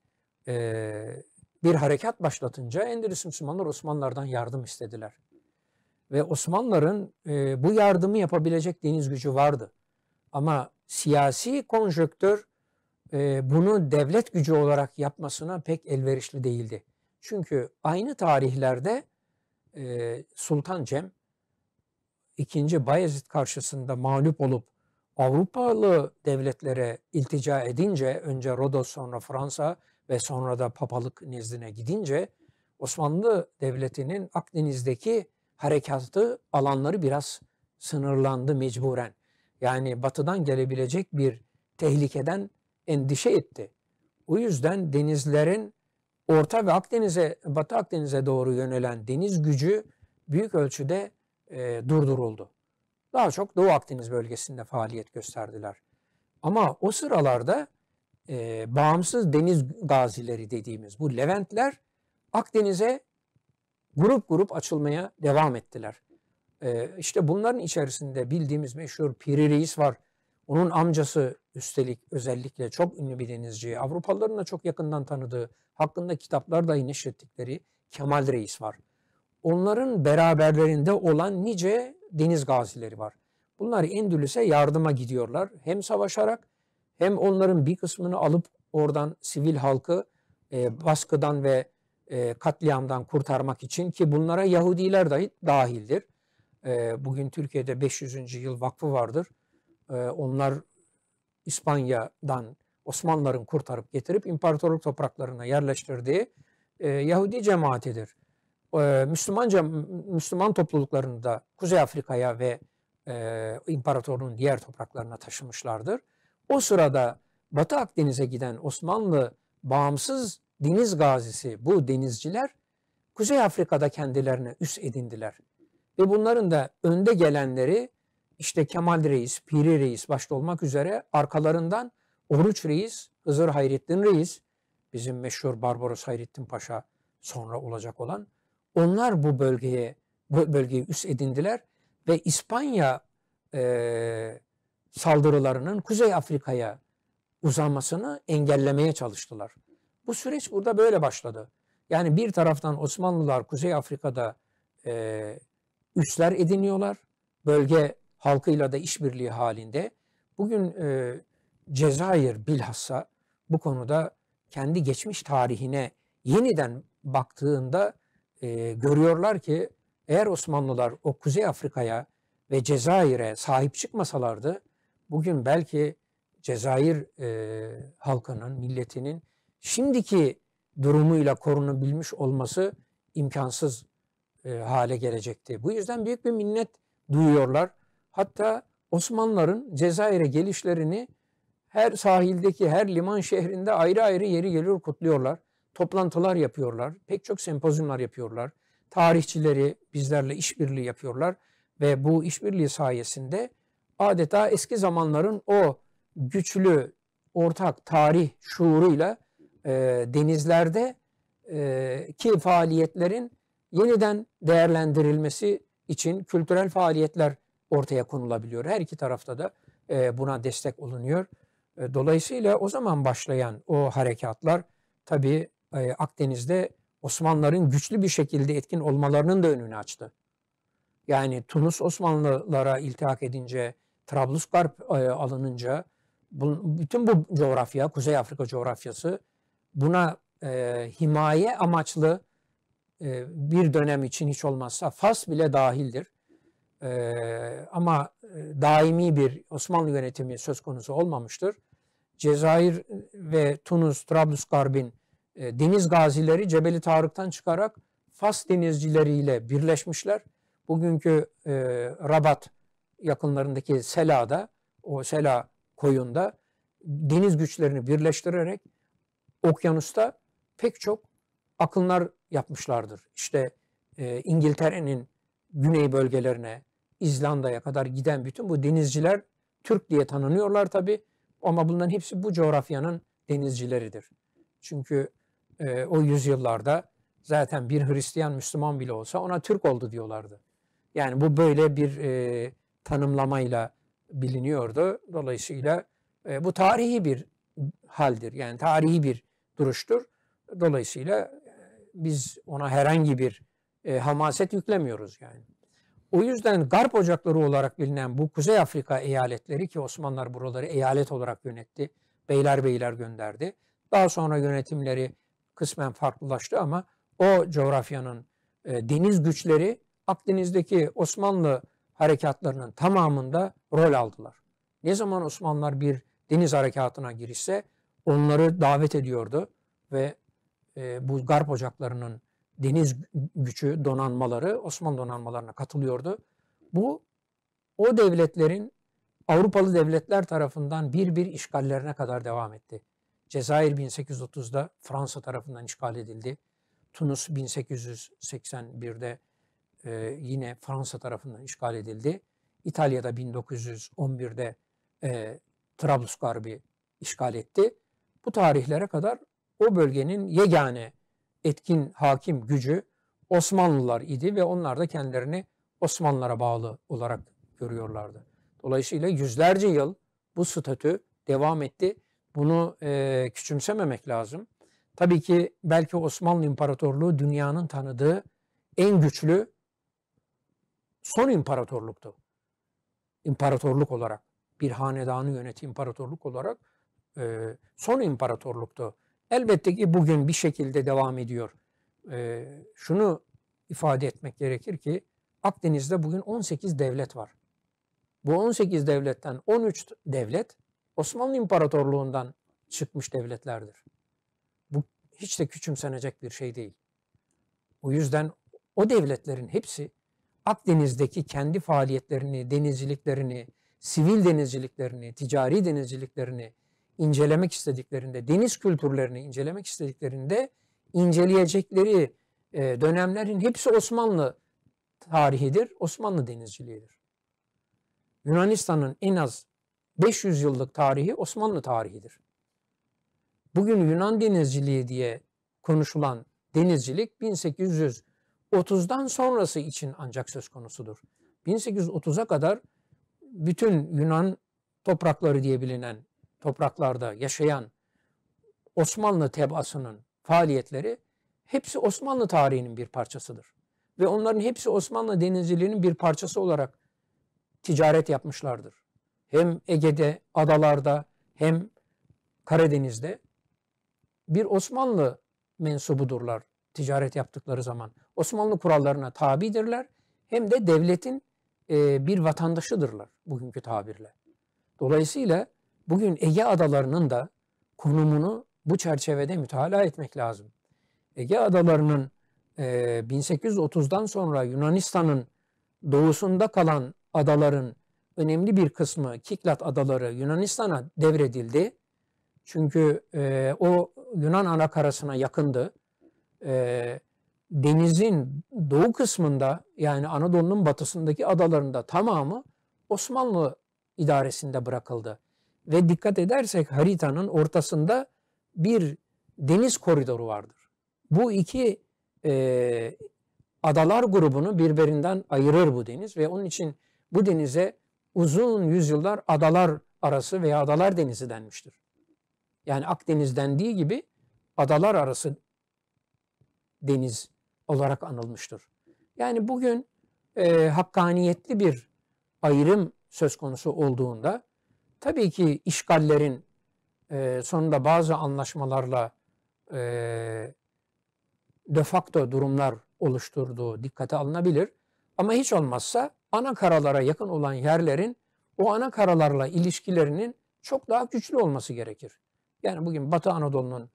e, bir harekat başlatınca Endülüs Müslümanlar Osmanlılardan yardım istediler. Ve Osmanlıların e, bu yardımı yapabilecek deniz gücü vardı. Ama siyasi konjöktör e, bunu devlet gücü olarak yapmasına pek elverişli değildi. Çünkü aynı tarihlerde e, Sultan Cem ikinci Bayezid karşısında mağlup olup Avrupalı devletlere iltica edince önce Rodos sonra Fransa ve sonra da papalık nezdine gidince Osmanlı Devleti'nin Akdeniz'deki harekatı alanları biraz sınırlandı mecburen. Yani batıdan gelebilecek bir tehlikeden endişe etti. O yüzden denizlerin Orta ve Akdeniz'e, Batı Akdeniz'e doğru yönelen deniz gücü büyük ölçüde e, durduruldu. Daha çok Doğu Akdeniz bölgesinde faaliyet gösterdiler. Ama o sıralarda e, bağımsız deniz gazileri dediğimiz bu Leventler Akdeniz'e grup grup açılmaya devam ettiler. E, işte bunların içerisinde bildiğimiz meşhur Piri Reis var. Onun amcası üstelik özellikle çok ünlü bir denizci. Avrupalıların da çok yakından tanıdığı, hakkında kitaplar dahi neşrettikleri Kemal Reis var. Onların beraberlerinde olan nice deniz gazileri var. Bunlar Endülüs'e yardıma gidiyorlar. Hem savaşarak hem onların bir kısmını alıp oradan sivil halkı e, baskıdan ve e, katliamdan kurtarmak için ki bunlara Yahudiler dahi dahildir. Bugün Türkiye'de 500. yıl vakfı vardır. Onlar İspanya'dan Osmanlıların kurtarıp getirip imparatorluk topraklarına yerleştirdiği Yahudi cemaatidir. E, Müslümanca Müslüman topluluklarını da Kuzey Afrika'ya ve e, imparatorluğun diğer topraklarına taşımışlardır. O sırada Batı Akdeniz'e giden Osmanlı bağımsız deniz gazisi bu denizciler Kuzey Afrika'da kendilerine üs edindiler. Ve bunların da önde gelenleri işte Kemal Reis, Piri Reis başta olmak üzere arkalarından Oruç Reis, Hızır Hayrettin Reis, bizim meşhur Barbaros Hayrettin Paşa sonra olacak olan onlar bu bölgeye bu bölgeyi üs edindiler ve İspanya e, saldırılarının Kuzey Afrika'ya uzanmasını engellemeye çalıştılar. Bu süreç burada böyle başladı. Yani bir taraftan Osmanlılar Kuzey Afrika'da e, üsler ediniyorlar. Bölge halkıyla da işbirliği halinde. Bugün e, Cezayir bilhassa bu konuda kendi geçmiş tarihine yeniden baktığında e, görüyorlar ki eğer Osmanlılar o Kuzey Afrika'ya ve Cezayir'e sahip çıkmasalardı bugün belki Cezayir e, halkının, milletinin şimdiki durumuyla korunabilmiş olması imkansız e, hale gelecekti. Bu yüzden büyük bir minnet duyuyorlar. Hatta Osmanlıların Cezayir'e gelişlerini her sahildeki her liman şehrinde ayrı ayrı yeri geliyor kutluyorlar. Toplantılar yapıyorlar. Pek çok sempozyumlar yapıyorlar. Tarihçileri bizlerle işbirliği yapıyorlar ve bu işbirliği sayesinde adeta eski zamanların o güçlü ortak tarih şuuruyla e, denizlerde e, ki faaliyetlerin yeniden değerlendirilmesi için kültürel faaliyetler ortaya konulabiliyor. Her iki tarafta da e, buna destek olunuyor. E, dolayısıyla o zaman başlayan o harekatlar tabii e, Akdeniz'de Osmanlıların güçlü bir şekilde etkin olmalarının da önünü açtı. Yani Tunus Osmanlılara iltihak edince, Trablusgarp alınınca bütün bu coğrafya, Kuzey Afrika coğrafyası buna himaye amaçlı bir dönem için hiç olmazsa Fas bile dahildir. E, ama e, daimi bir Osmanlı yönetimi söz konusu olmamıştır. Cezayir ve Tunus, Trablusgarb'in e, deniz gazileri Cebeli Tarık'tan çıkarak Fas denizcileriyle birleşmişler. bugünkü e, Rabat yakınlarındaki Sela'da, o Sela koyunda deniz güçlerini birleştirerek okyanusta pek çok akınlar yapmışlardır. İşte e, İngiltere'nin güney bölgelerine, İzlanda'ya kadar giden bütün bu denizciler Türk diye tanınıyorlar tabi. Ama bunların hepsi bu coğrafyanın denizcileridir. Çünkü e, o yüzyıllarda zaten bir Hristiyan Müslüman bile olsa ona Türk oldu diyorlardı. Yani bu böyle bir e, tanımlamayla biliniyordu. Dolayısıyla e, bu tarihi bir haldir. Yani tarihi bir duruştur. Dolayısıyla biz ona herhangi bir e, hamaset yüklemiyoruz yani. O yüzden Garp Ocakları olarak bilinen bu Kuzey Afrika eyaletleri ki Osmanlılar buraları eyalet olarak yönetti. Beyler beyler gönderdi. Daha sonra yönetimleri kısmen farklılaştı ama o coğrafyanın e, deniz güçleri Akdeniz'deki Osmanlı harekatlarının tamamında rol aldılar. Ne zaman Osmanlılar bir deniz harekatına girişse onları davet ediyordu ve e, bu Garp Ocakları'nın deniz gücü donanmaları Osmanlı donanmalarına katılıyordu. Bu o devletlerin Avrupalı devletler tarafından bir bir işgallerine kadar devam etti. Cezayir 1830'da Fransa tarafından işgal edildi. Tunus 1881'de e, yine Fransa tarafından işgal edildi. İtalya'da 1911'de e, Trablusgarb'i işgal etti. Bu tarihlere kadar o bölgenin yegane etkin hakim gücü Osmanlılar idi ve onlar da kendilerini Osmanlılara bağlı olarak görüyorlardı. Dolayısıyla yüzlerce yıl bu statü devam etti. Bunu e, küçümsememek lazım. Tabii ki belki Osmanlı İmparatorluğu dünyanın tanıdığı en güçlü son imparatorluktu. İmparatorluk olarak bir hanedanı yöneti imparatorluk olarak e, son imparatorluktu. Elbette ki bugün bir şekilde devam ediyor. E, şunu ifade etmek gerekir ki Akdeniz'de bugün 18 devlet var. Bu 18 devletten 13 devlet Osmanlı İmparatorluğu'ndan çıkmış devletlerdir. Bu hiç de küçümsenecek bir şey değil. O yüzden o devletlerin hepsi Akdeniz'deki kendi faaliyetlerini, denizciliklerini, sivil denizciliklerini, ticari denizciliklerini incelemek istediklerinde, deniz kültürlerini incelemek istediklerinde inceleyecekleri e, dönemlerin hepsi Osmanlı tarihidir, Osmanlı denizciliğidir. Yunanistan'ın en az 500 yıllık tarihi Osmanlı tarihidir. Bugün Yunan denizciliği diye konuşulan denizcilik 1830'dan sonrası için ancak söz konusudur. 1830'a kadar bütün Yunan toprakları diye bilinen topraklarda yaşayan Osmanlı tebaasının faaliyetleri hepsi Osmanlı tarihinin bir parçasıdır. Ve onların hepsi Osmanlı denizciliğinin bir parçası olarak ticaret yapmışlardır. Hem Ege'de, adalarda hem Karadeniz'de bir Osmanlı mensubudurlar ticaret yaptıkları zaman. Osmanlı kurallarına tabidirler hem de devletin bir vatandaşıdırlar bugünkü tabirle. Dolayısıyla bugün Ege adalarının da konumunu bu çerçevede mütalaa etmek lazım. Ege adalarının e, 1830'dan sonra Yunanistan'ın doğusunda kalan adaların önemli bir kısmı Kiklat adaları Yunanistan'a devredildi. Çünkü e, o Yunan anakarasına yakındı. E, denizin doğu kısmında yani Anadolu'nun batısındaki adalarında tamamı Osmanlı idaresinde bırakıldı. Ve dikkat edersek haritanın ortasında bir deniz koridoru vardır. Bu iki e, adalar grubunu birbirinden ayırır bu deniz ve onun için bu denize uzun yüzyıllar adalar arası veya adalar denizi denmiştir. Yani Akdeniz dendiği gibi adalar arası deniz olarak anılmıştır. Yani bugün e, hakkaniyetli bir ayrım söz konusu olduğunda tabii ki işgallerin e, sonunda bazı anlaşmalarla e, de facto durumlar oluşturduğu dikkate alınabilir. Ama hiç olmazsa ana karalara yakın olan yerlerin o ana karalarla ilişkilerinin çok daha güçlü olması gerekir. Yani bugün Batı Anadolu'nun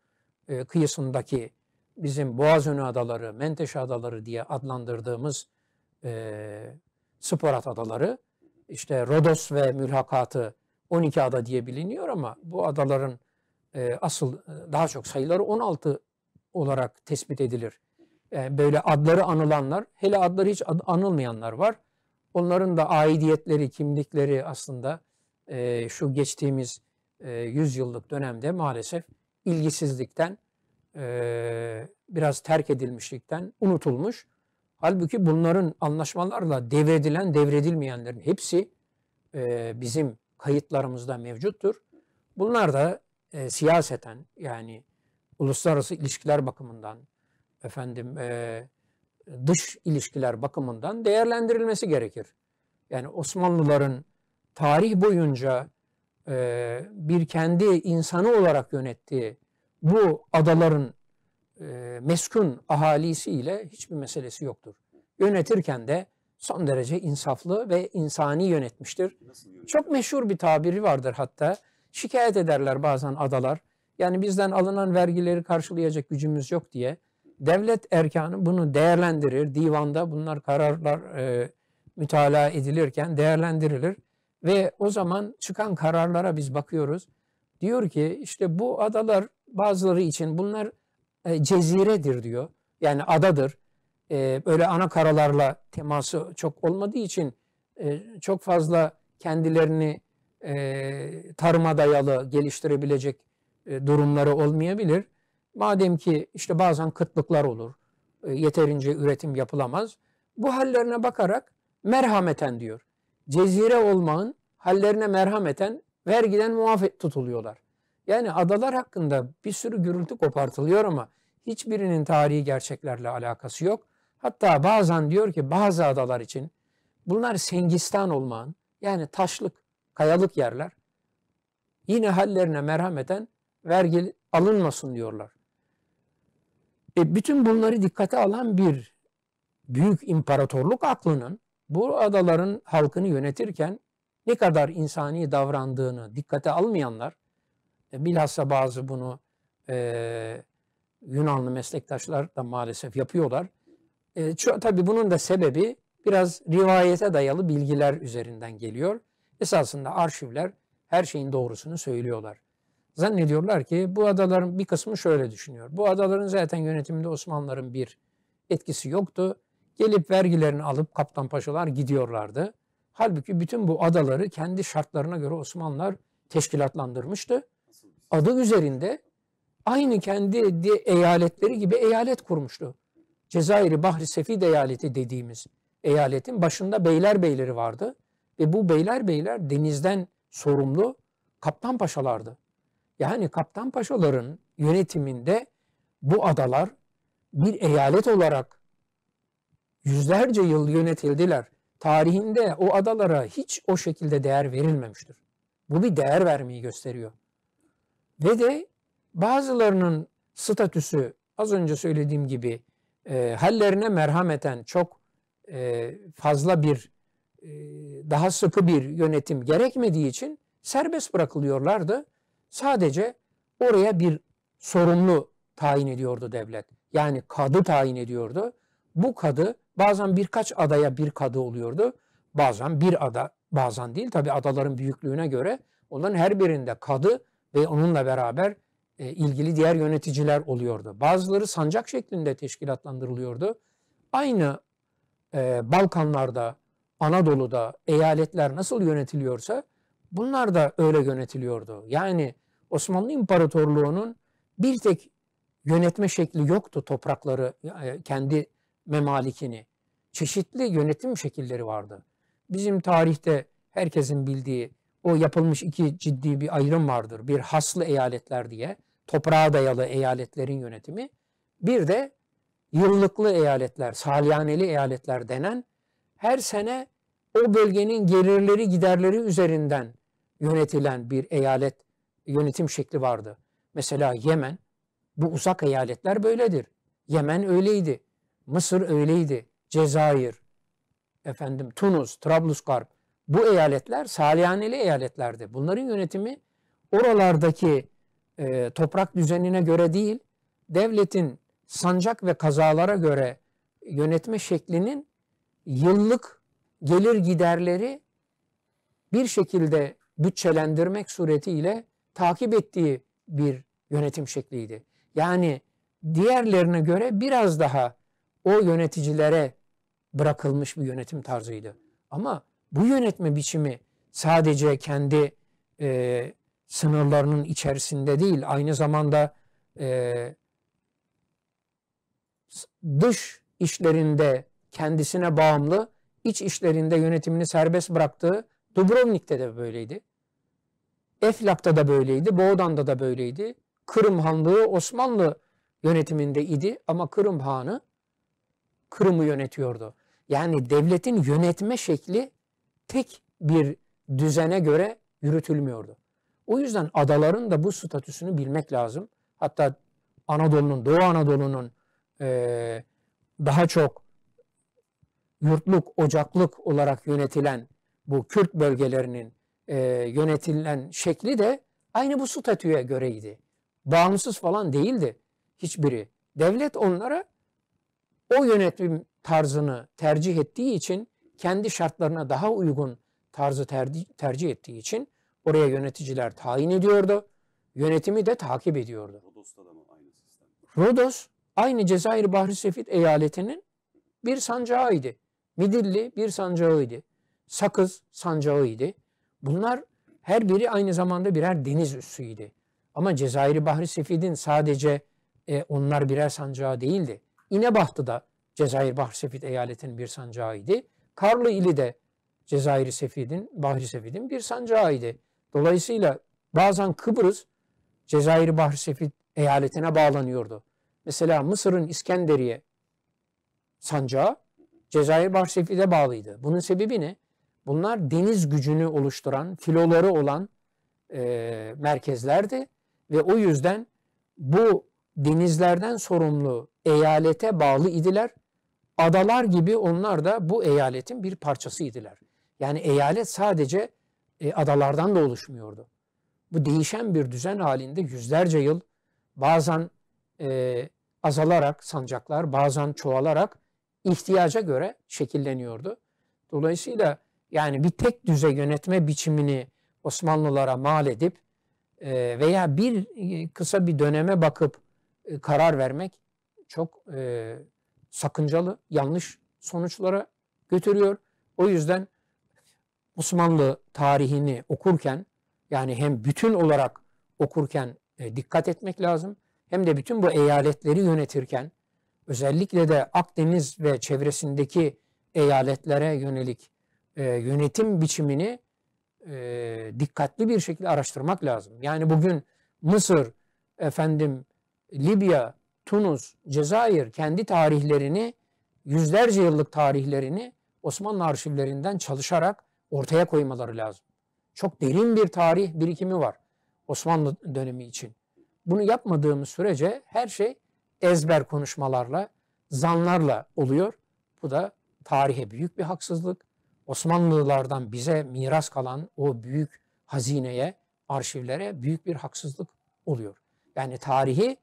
e, kıyısındaki bizim Boğazönü Adaları, Menteşe Adaları diye adlandırdığımız e, Sporat adaları. İşte Rodos ve mülhakatı 12 ada diye biliniyor ama bu adaların e, asıl e, daha çok sayıları 16 olarak tespit edilir. Yani böyle adları anılanlar, hele adları hiç ad, anılmayanlar var. Onların da aidiyetleri, kimlikleri aslında e, şu geçtiğimiz e, 100 yıllık dönemde maalesef ilgisizlikten, e, biraz terk edilmişlikten unutulmuş. Halbuki bunların anlaşmalarla devredilen, devredilmeyenlerin hepsi e, bizim kayıtlarımızda mevcuttur. Bunlar da e, siyaseten yani uluslararası ilişkiler bakımından, efendim e, dış ilişkiler bakımından değerlendirilmesi gerekir. Yani Osmanlıların tarih boyunca e, bir kendi insanı olarak yönettiği bu adaların e, meskun ahalisiyle hiçbir meselesi yoktur. Yönetirken de son derece insaflı ve insani yönetmiştir. Çok meşhur bir tabiri vardır hatta. Şikayet ederler bazen adalar. Yani bizden alınan vergileri karşılayacak gücümüz yok diye. Devlet erkanı bunu değerlendirir. Divanda bunlar kararlar e, mütalaa edilirken değerlendirilir. Ve o zaman çıkan kararlara biz bakıyoruz. Diyor ki işte bu adalar bazıları için bunlar e, ceziredir diyor. Yani adadır. E, böyle ana karalarla teması çok olmadığı için e, çok fazla kendilerini e, tarıma dayalı geliştirebilecek e, durumları olmayabilir. Madem ki işte bazen kıtlıklar olur, e, yeterince üretim yapılamaz. Bu hallerine bakarak merhameten diyor. Cezire olmanın hallerine merhameten vergiden muaf tutuluyorlar. Yani adalar hakkında bir sürü gürültü kopartılıyor ama hiçbirinin tarihi gerçeklerle alakası yok. Hatta bazen diyor ki bazı adalar için bunlar Sengistan olmağın yani taşlık, kayalık yerler. Yine hallerine merhameten vergi alınmasın diyorlar. E bütün bunları dikkate alan bir büyük imparatorluk aklının bu adaların halkını yönetirken ne kadar insani davrandığını dikkate almayanlar, e, bilhassa bazı bunu e, Yunanlı meslektaşlar da maalesef yapıyorlar. E, şu, tabii bunun da sebebi biraz rivayete dayalı bilgiler üzerinden geliyor. Esasında arşivler her şeyin doğrusunu söylüyorlar. Zannediyorlar ki bu adaların bir kısmı şöyle düşünüyor. Bu adaların zaten yönetiminde Osmanlıların bir etkisi yoktu. Gelip vergilerini alıp kaptan paşalar gidiyorlardı. Halbuki bütün bu adaları kendi şartlarına göre Osmanlılar teşkilatlandırmıştı. Adı üzerinde aynı kendi eyaletleri gibi eyalet kurmuştu. Cezayir'i Bahri Sefid eyaleti dediğimiz eyaletin başında beyler beyleri vardı. Ve bu beyler beyler denizden sorumlu kaptan paşalardı. Yani kaptan paşaların yönetiminde bu adalar bir eyalet olarak yüzlerce yıl yönetildiler. Tarihinde o adalara hiç o şekilde değer verilmemiştir. Bu bir değer vermeyi gösteriyor. Ve de bazılarının statüsü az önce söylediğim gibi e, hallerine merhameten çok e, fazla bir e, daha sıkı bir yönetim gerekmediği için serbest bırakılıyorlardı. Sadece oraya bir sorumlu tayin ediyordu devlet. Yani kadı tayin ediyordu. Bu kadı bazen birkaç adaya bir kadı oluyordu. Bazen bir ada, bazen değil tabi adaların büyüklüğüne göre onların her birinde kadı ve onunla beraber e, ilgili diğer yöneticiler oluyordu. Bazıları sancak şeklinde teşkilatlandırılıyordu. Aynı e, Balkanlarda, Anadolu'da eyaletler nasıl yönetiliyorsa bunlar da öyle yönetiliyordu. Yani Osmanlı İmparatorluğu'nun bir tek yönetme şekli yoktu toprakları, e, kendi memalikini. Çeşitli yönetim şekilleri vardı. Bizim tarihte herkesin bildiği o yapılmış iki ciddi bir ayrım vardır. Bir haslı eyaletler diye, toprağa dayalı eyaletlerin yönetimi. Bir de yıllıklı eyaletler, salyaneli eyaletler denen her sene o bölgenin gelirleri giderleri üzerinden yönetilen bir eyalet yönetim şekli vardı. Mesela Yemen, bu uzak eyaletler böyledir. Yemen öyleydi. Mısır öyleydi. Cezayir, efendim Tunus, Trablusgarp bu eyaletler salyaneli eyaletlerdi. Bunların yönetimi oralardaki e, toprak düzenine göre değil, devletin sancak ve kazalara göre yönetme şeklinin yıllık gelir giderleri bir şekilde bütçelendirmek suretiyle takip ettiği bir yönetim şekliydi. Yani diğerlerine göre biraz daha o yöneticilere bırakılmış bir yönetim tarzıydı. Ama bu yönetme biçimi sadece kendi e, sınırlarının içerisinde değil, aynı zamanda e, dış işlerinde kendisine bağımlı, iç işlerinde yönetimini serbest bıraktığı Dubrovnik'te de böyleydi. Eflak'ta da böyleydi, Boğdan'da da böyleydi. Kırım Hanlığı Osmanlı yönetiminde idi ama Kırım Hanı Kırım'ı yönetiyordu. Yani devletin yönetme şekli tek bir düzene göre yürütülmüyordu. O yüzden adaların da bu statüsünü bilmek lazım. Hatta Anadolu'nun, Doğu Anadolu'nun e, daha çok yurtluk, ocaklık olarak yönetilen bu Kürt bölgelerinin e, yönetilen şekli de aynı bu statüye göreydi. Bağımsız falan değildi hiçbiri. Devlet onlara o yönetim tarzını tercih ettiği için kendi şartlarına daha uygun tarzı tercih, ettiği için oraya yöneticiler tayin ediyordu. Yönetimi de takip ediyordu. Rodos'ta da mı aynı sistem? Rodos aynı Cezayir Bahri Sefit eyaletinin bir sancağıydı. Midilli bir sancağıydı. Sakız sancağıydı. Bunlar her biri aynı zamanda birer deniz üssüydü. Ama Cezayir Bahri Sefid'in sadece e, onlar birer sancağı değildi. İnebahtı da Cezayir Bahri Sefid eyaletinin bir sancağıydı. Karlı ili de Cezayir Sefid'in, Bahri Sefid'in bir sancağıydı. Dolayısıyla bazen Kıbrıs Cezayir Bahri Sefid eyaletine bağlanıyordu. Mesela Mısır'ın İskenderiye sancağı Cezayir Bahri Sefid'e bağlıydı. Bunun sebebi ne? Bunlar deniz gücünü oluşturan, filoları olan e, merkezlerdi ve o yüzden bu denizlerden sorumlu eyalete bağlı idiler. Adalar gibi onlar da bu eyaletin bir parçasıydılar. Yani eyalet sadece e, adalardan da oluşmuyordu. Bu değişen bir düzen halinde yüzlerce yıl bazen e, azalarak sancaklar, bazen çoğalarak ihtiyaca göre şekilleniyordu. Dolayısıyla yani bir tek düze yönetme biçimini Osmanlılara mal edip e, veya bir e, kısa bir döneme bakıp e, karar vermek çok e, sakıncalı, yanlış sonuçlara götürüyor. O yüzden Osmanlı tarihini okurken yani hem bütün olarak okurken e, dikkat etmek lazım hem de bütün bu eyaletleri yönetirken özellikle de Akdeniz ve çevresindeki eyaletlere yönelik e, yönetim biçimini e, dikkatli bir şekilde araştırmak lazım. Yani bugün Mısır, efendim Libya, Tunus, Cezayir kendi tarihlerini, yüzlerce yıllık tarihlerini Osmanlı arşivlerinden çalışarak ortaya koymaları lazım. Çok derin bir tarih birikimi var Osmanlı dönemi için. Bunu yapmadığımız sürece her şey ezber konuşmalarla, zanlarla oluyor. Bu da tarihe büyük bir haksızlık. Osmanlılardan bize miras kalan o büyük hazineye, arşivlere büyük bir haksızlık oluyor. Yani tarihi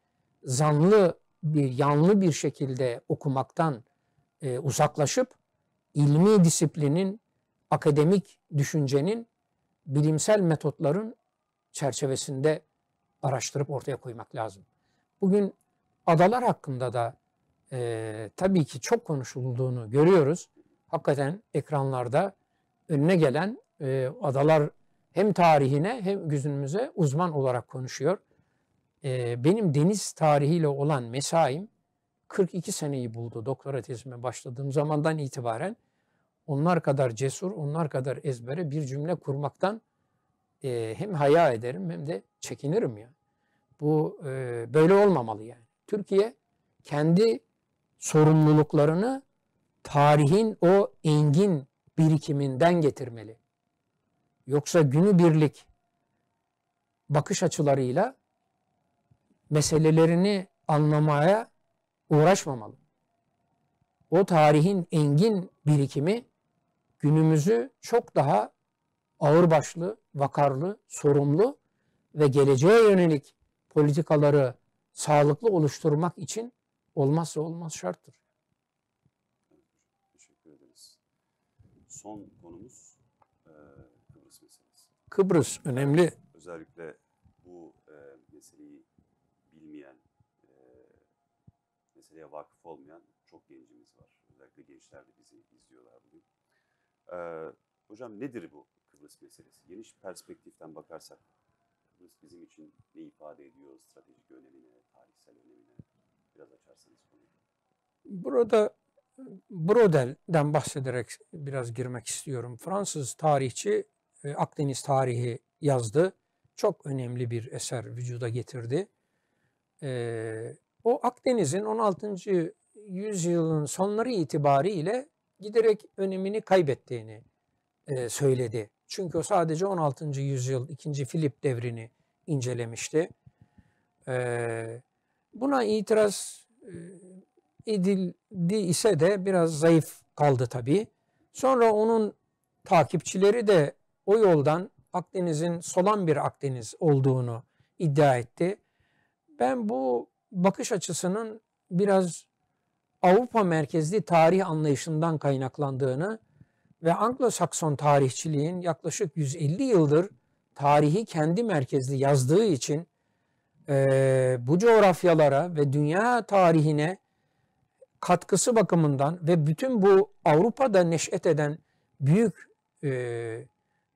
zanlı bir yanlı bir şekilde okumaktan e, uzaklaşıp ilmi disiplinin, akademik düşüncenin, bilimsel metotların çerçevesinde araştırıp ortaya koymak lazım. Bugün adalar hakkında da e, tabii ki çok konuşulduğunu görüyoruz. Hakikaten ekranlarda önüne gelen e, adalar hem tarihine hem günümüze uzman olarak konuşuyor e, benim deniz tarihiyle olan mesaim 42 seneyi buldu doktora tezime başladığım zamandan itibaren. Onlar kadar cesur, onlar kadar ezbere bir cümle kurmaktan e, hem haya ederim hem de çekinirim ya. Bu e, böyle olmamalı yani. Türkiye kendi sorumluluklarını tarihin o engin birikiminden getirmeli. Yoksa günübirlik bakış açılarıyla meselelerini anlamaya uğraşmamalı. O tarihin engin birikimi günümüzü çok daha ağırbaşlı, vakarlı, sorumlu ve geleceğe yönelik politikaları sağlıklı oluşturmak için olmazsa olmaz şarttır. Teşekkür ederiz. son konumuz e, Kıbrıs meselesi. Kıbrıs önemli. Özellikle bu e, meseleyi bilmeyen, e, meseleye vakıf olmayan çok gencimiz var. Özellikle gençler de. E, hocam nedir bu Kıbrıs meselesi? Geniş perspektiften bakarsak Kıbrıs bizim için ne ifade ediyor? Stratejik önemine, tarihsel önemine biraz açarsanız konuyu. Burada Brodel'den bahsederek biraz girmek istiyorum. Fransız tarihçi e, Akdeniz tarihi yazdı. Çok önemli bir eser vücuda getirdi. E, o Akdeniz'in 16. yüzyılın sonları itibariyle giderek önemini kaybettiğini e, söyledi. Çünkü o sadece 16. yüzyıl 2. Filip devrini incelemişti. Buna itiraz edildi ise de biraz zayıf kaldı tabii. Sonra onun takipçileri de o yoldan Akdeniz'in solan bir Akdeniz olduğunu iddia etti. Ben bu bakış açısının biraz Avrupa merkezli tarih anlayışından kaynaklandığını ve Anglo-Sakson tarihçiliğin yaklaşık 150 yıldır tarihi kendi merkezli yazdığı için e, bu coğrafyalara ve dünya tarihine katkısı bakımından ve bütün bu Avrupa'da neşet eden büyük e,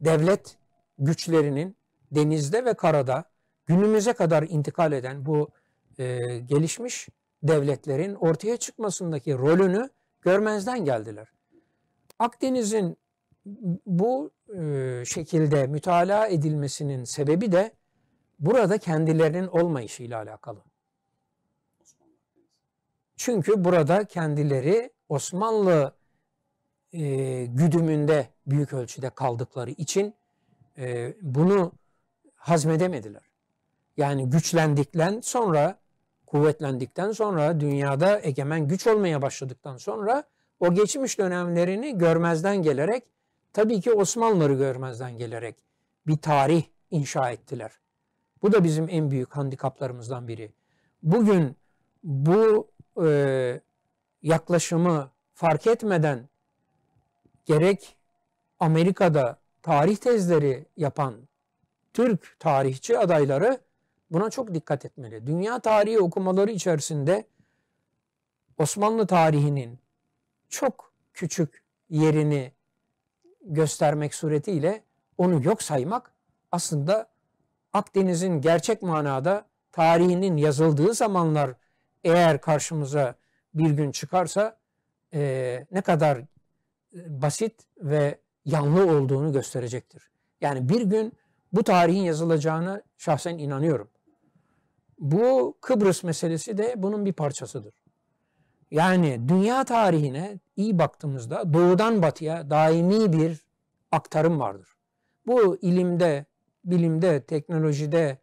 devlet güçlerinin denizde ve karada günümüze kadar intikal eden bu e, gelişmiş devletlerin ortaya çıkmasındaki rolünü görmezden geldiler. Akdeniz'in bu e, şekilde mütalaa edilmesinin sebebi de burada kendilerinin olmayışıyla alakalı. Çünkü burada kendileri Osmanlı e, güdümünde büyük ölçüde kaldıkları için e, bunu hazmedemediler. Yani güçlendikten sonra, kuvvetlendikten sonra, dünyada egemen güç olmaya başladıktan sonra o geçmiş dönemlerini görmezden gelerek, tabii ki Osmanlıları görmezden gelerek bir tarih inşa ettiler. Bu da bizim en büyük handikaplarımızdan biri. Bugün bu e, yaklaşımı fark etmeden gerek Amerika'da tarih tezleri yapan Türk tarihçi adayları buna çok dikkat etmeli. Dünya tarihi okumaları içerisinde Osmanlı tarihinin çok küçük yerini göstermek suretiyle onu yok saymak aslında Akdeniz'in gerçek manada tarihinin yazıldığı zamanlar eğer karşımıza bir gün çıkarsa e, ne kadar basit ve yanlı olduğunu gösterecektir. Yani bir gün bu tarihin yazılacağını şahsen inanıyorum. Bu Kıbrıs meselesi de bunun bir parçasıdır. Yani dünya tarihine iyi baktığımızda doğudan batıya daimi bir aktarım vardır. Bu ilimde, bilimde, teknolojide,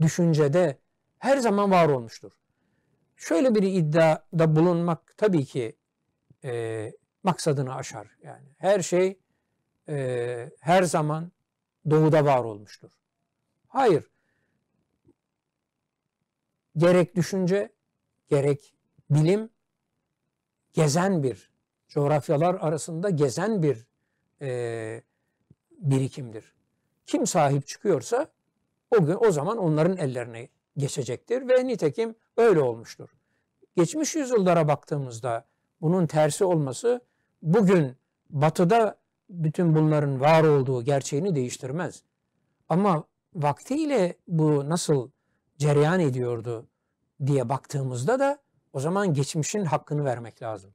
düşüncede her zaman var olmuştur. Şöyle bir iddiada bulunmak tabii ki e, maksadını aşar. Yani her şey e, her zaman doğuda var olmuştur. Hayır. Gerek düşünce, gerek bilim gezen bir, coğrafyalar arasında gezen bir e, birikimdir. Kim sahip çıkıyorsa o gün o zaman onların ellerine geçecektir ve nitekim öyle olmuştur. Geçmiş yüzyıllara baktığımızda bunun tersi olması bugün batıda bütün bunların var olduğu gerçeğini değiştirmez. Ama vaktiyle bu nasıl cereyan ediyordu diye baktığımızda da o zaman geçmişin hakkını vermek lazım.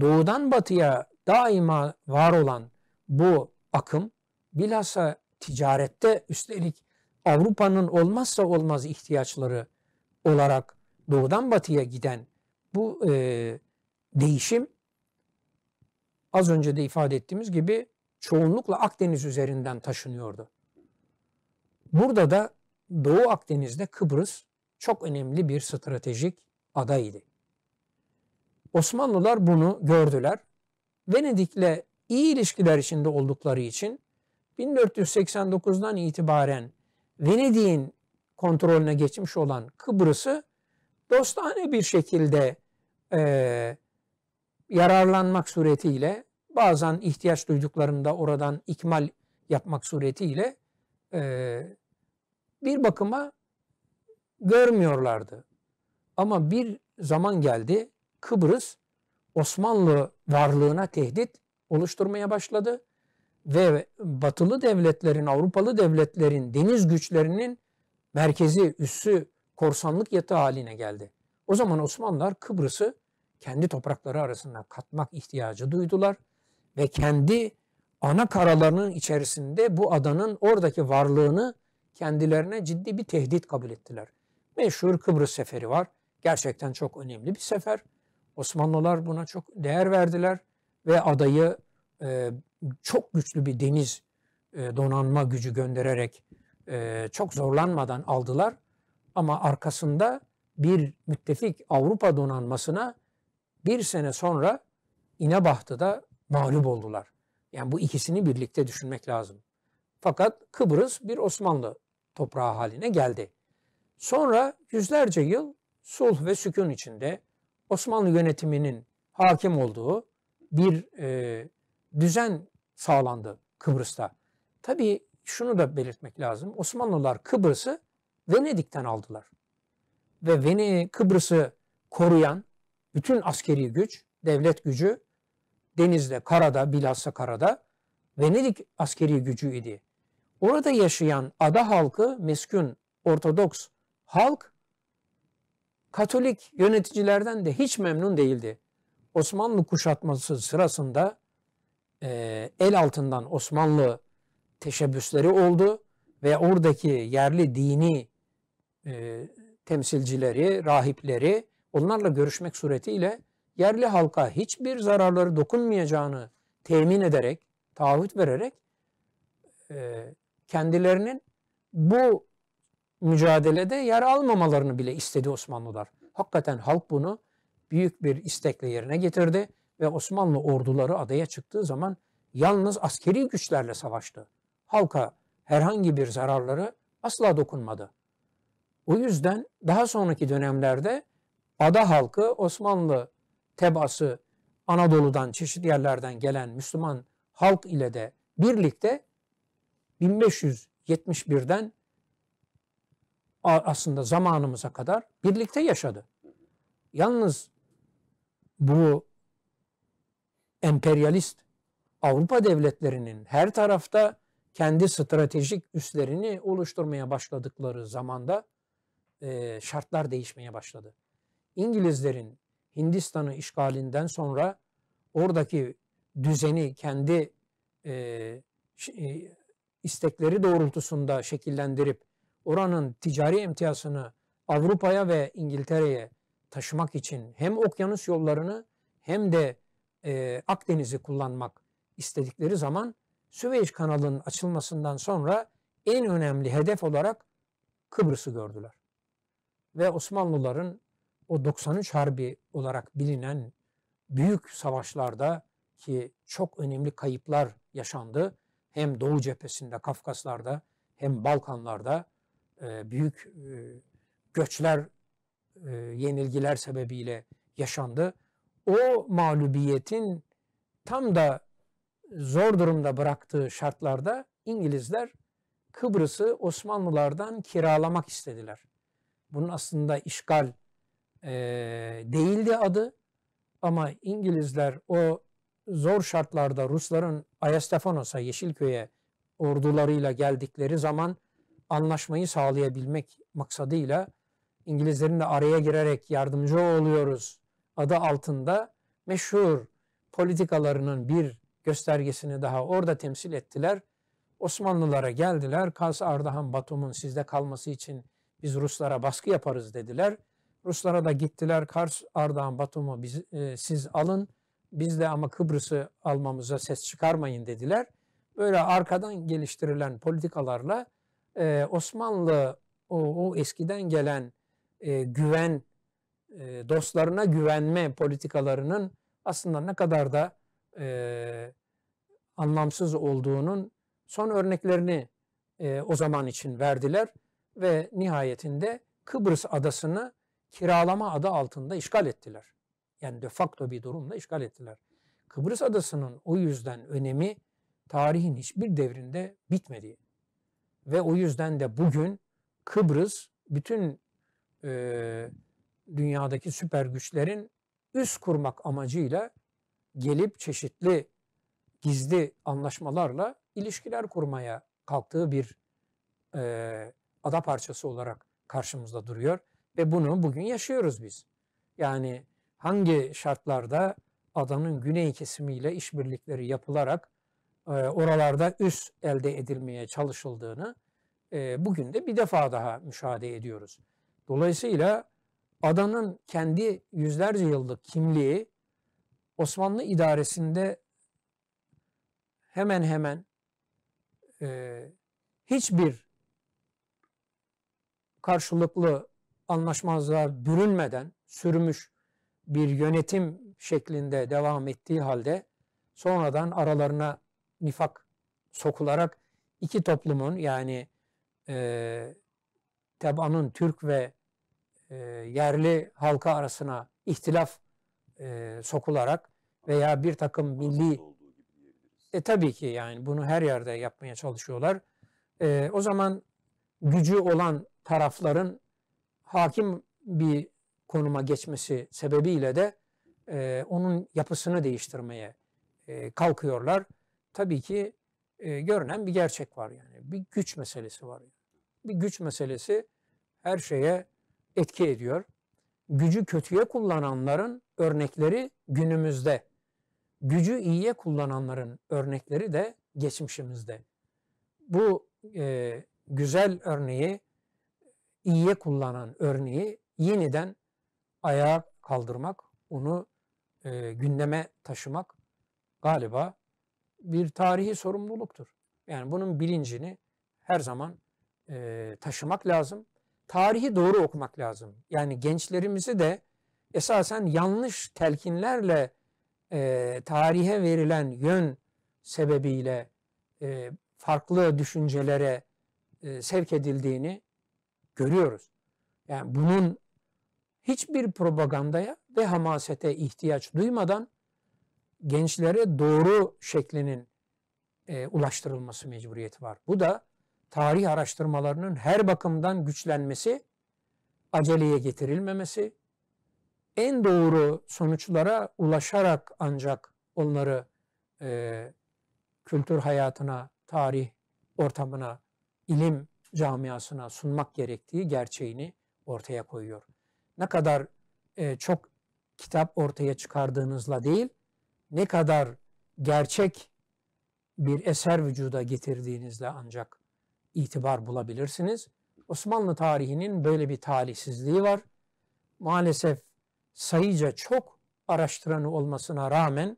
Doğudan batıya daima var olan bu akım bilhassa ticarette üstelik Avrupa'nın olmazsa olmaz ihtiyaçları olarak doğudan batıya giden bu e, değişim az önce de ifade ettiğimiz gibi çoğunlukla Akdeniz üzerinden taşınıyordu. Burada da Doğu Akdeniz'de Kıbrıs çok önemli bir stratejik adaydı. Osmanlılar bunu gördüler. Venedik'le iyi ilişkiler içinde oldukları için 1489'dan itibaren Venedik'in kontrolüne geçmiş olan Kıbrıs'ı dostane bir şekilde e, yararlanmak suretiyle bazen ihtiyaç duyduklarında oradan ikmal yapmak suretiyle e, bir bakıma görmüyorlardı. Ama bir zaman geldi Kıbrıs Osmanlı varlığına tehdit oluşturmaya başladı ve batılı devletlerin, Avrupalı devletlerin deniz güçlerinin merkezi, üssü, korsanlık yatağı haline geldi. O zaman Osmanlılar Kıbrıs'ı kendi toprakları arasında katmak ihtiyacı duydular ve kendi ana karalarının içerisinde bu adanın oradaki varlığını kendilerine ciddi bir tehdit kabul ettiler. Meşhur Kıbrıs seferi var. Gerçekten çok önemli bir sefer. Osmanlılar buna çok değer verdiler ve adayı e, çok güçlü bir deniz e, donanma gücü göndererek e, çok zorlanmadan aldılar. Ama arkasında bir müttefik Avrupa donanmasına bir sene sonra İnebahtı'da mağlup oldular. Yani bu ikisini birlikte düşünmek lazım. Fakat Kıbrıs bir Osmanlı toprağı haline geldi. Sonra yüzlerce yıl sulh ve sükun içinde Osmanlı yönetiminin hakim olduğu bir e, düzen sağlandı Kıbrıs'ta. Tabii şunu da belirtmek lazım. Osmanlılar Kıbrıs'ı Venedik'ten aldılar. Ve Vene Kıbrıs'ı koruyan bütün askeri güç, devlet gücü denizde, karada, bilhassa karada Venedik askeri gücüydü. Orada yaşayan ada halkı, meskun, ortodoks halk Katolik yöneticilerden de hiç memnun değildi. Osmanlı kuşatması sırasında e, el altından Osmanlı teşebbüsleri oldu ve oradaki yerli dini e, temsilcileri, rahipleri onlarla görüşmek suretiyle yerli halka hiçbir zararları dokunmayacağını temin ederek, taahhüt vererek e, kendilerinin bu mücadelede yer almamalarını bile istedi Osmanlılar. Hakikaten halk bunu büyük bir istekle yerine getirdi ve Osmanlı orduları adaya çıktığı zaman yalnız askeri güçlerle savaştı. Halka herhangi bir zararları asla dokunmadı. O yüzden daha sonraki dönemlerde ada halkı Osmanlı tebası Anadolu'dan çeşitli yerlerden gelen Müslüman halk ile de birlikte 1571'den aslında zamanımıza kadar birlikte yaşadı. Yalnız bu emperyalist Avrupa devletlerinin her tarafta kendi stratejik üslerini oluşturmaya başladıkları zamanda e, şartlar değişmeye başladı. İngilizlerin Hindistan'ı işgalinden sonra oradaki düzeni kendi e, e, istekleri doğrultusunda şekillendirip oranın ticari emtiyasını Avrupa'ya ve İngiltere'ye taşımak için hem okyanus yollarını hem de e, Akdeniz'i kullanmak istedikleri zaman Süveyş kanalının açılmasından sonra en önemli hedef olarak Kıbrıs'ı gördüler. Ve Osmanlıların o 93 Harbi olarak bilinen büyük savaşlarda ki çok önemli kayıplar yaşandı. Hem Doğu cephesinde, Kafkaslar'da hem Balkanlar'da e, büyük e, göçler, e, yenilgiler sebebiyle yaşandı. O mağlubiyetin tam da zor durumda bıraktığı şartlarda İngilizler Kıbrıs'ı Osmanlılardan kiralamak istediler. Bunun aslında işgal e, değildi adı ama İngilizler o zor şartlarda Rusların Ayastefanos'a, Yeşilköy'e ordularıyla geldikleri zaman anlaşmayı sağlayabilmek maksadıyla İngilizlerin de araya girerek yardımcı oluyoruz adı altında meşhur politikalarının bir göstergesini daha orada temsil ettiler. Osmanlılara geldiler. Kars Ardahan Batum'un sizde kalması için biz Ruslara baskı yaparız dediler. Ruslara da gittiler. Kars Ardahan Batum'u e, siz alın. Biz de ama Kıbrıs'ı almamıza ses çıkarmayın dediler. Böyle arkadan geliştirilen politikalarla e, Osmanlı o, o eskiden gelen e, güven, e, dostlarına güvenme politikalarının aslında ne kadar da e, anlamsız olduğunun son örneklerini e, o zaman için verdiler ve nihayetinde Kıbrıs adasını kiralama adı altında işgal ettiler. Yani de facto bir durumla işgal ettiler. Kıbrıs Adası'nın o yüzden önemi tarihin hiçbir devrinde bitmedi. Ve o yüzden de bugün Kıbrıs bütün e, dünyadaki süper güçlerin üst kurmak amacıyla gelip çeşitli gizli anlaşmalarla ilişkiler kurmaya kalktığı bir e, ada parçası olarak karşımızda duruyor ve bunu bugün yaşıyoruz biz. Yani hangi şartlarda adanın güney kesimiyle işbirlikleri yapılarak e, oralarda üs elde edilmeye çalışıldığını e, bugün de bir defa daha müşahede ediyoruz. Dolayısıyla adanın kendi yüzlerce yıllık kimliği Osmanlı idaresinde hemen hemen e, hiçbir karşılıklı anlaşmazlığa bürünmeden sürmüş bir yönetim şeklinde devam ettiği halde sonradan aralarına nifak sokularak iki toplumun yani e, tebaanın Türk ve e, yerli halka arasına ihtilaf e, sokularak veya bir takım milli e tabii ki yani bunu her yerde yapmaya çalışıyorlar. E, o zaman gücü olan tarafların hakim bir konuma geçmesi sebebiyle de e, onun yapısını değiştirmeye e, kalkıyorlar. Tabii ki e, görünen bir gerçek var yani. Bir güç meselesi var. Yani. Bir güç meselesi her şeye etki ediyor. Gücü kötüye kullananların örnekleri günümüzde. Gücü iyiye kullananların örnekleri de geçmişimizde. Bu e, güzel örneği, iyiye kullanan örneği yeniden ayağa kaldırmak, onu e, gündeme taşımak galiba bir tarihi sorumluluktur. Yani bunun bilincini her zaman e, taşımak lazım. Tarihi doğru okumak lazım. Yani gençlerimizi de esasen yanlış telkinlerle e, tarihe verilen yön sebebiyle e, farklı düşüncelere e, sevk edildiğini görüyoruz. Yani bunun hiçbir propagandaya ve hamasete ihtiyaç duymadan gençlere doğru şeklinin e, ulaştırılması mecburiyeti var. Bu da tarih araştırmalarının her bakımdan güçlenmesi, aceleye getirilmemesi, en doğru sonuçlara ulaşarak ancak onları e, kültür hayatına, tarih ortamına, ilim camiasına sunmak gerektiği gerçeğini ortaya koyuyor. Ne kadar e, çok kitap ortaya çıkardığınızla değil, ne kadar gerçek bir eser vücuda getirdiğinizle ancak itibar bulabilirsiniz. Osmanlı tarihinin böyle bir talihsizliği var. Maalesef sayıca çok araştıranı olmasına rağmen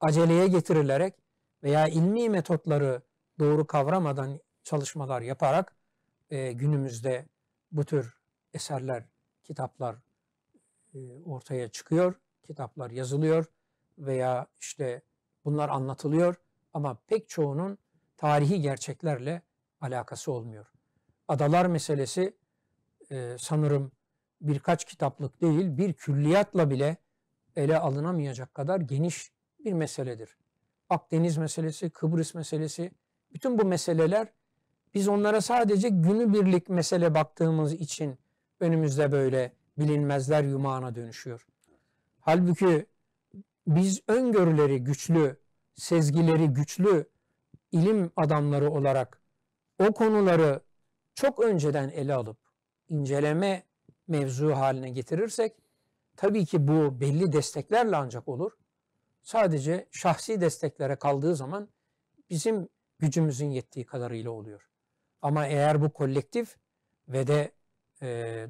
aceleye getirilerek veya ilmi metotları doğru kavramadan çalışmalar yaparak e, günümüzde bu tür eserler, kitaplar e, ortaya çıkıyor, kitaplar yazılıyor veya işte bunlar anlatılıyor ama pek çoğunun tarihi gerçeklerle alakası olmuyor. Adalar meselesi e, sanırım birkaç kitaplık değil bir külliyatla bile ele alınamayacak kadar geniş bir meseledir. Akdeniz meselesi, Kıbrıs meselesi, bütün bu meseleler biz onlara sadece günübirlik mesele baktığımız için önümüzde böyle bilinmezler yumağına dönüşüyor. Halbuki biz öngörüleri güçlü, sezgileri güçlü ilim adamları olarak o konuları çok önceden ele alıp inceleme mevzu haline getirirsek tabii ki bu belli desteklerle ancak olur. Sadece şahsi desteklere kaldığı zaman bizim gücümüzün yettiği kadarıyla oluyor. Ama eğer bu kolektif ve de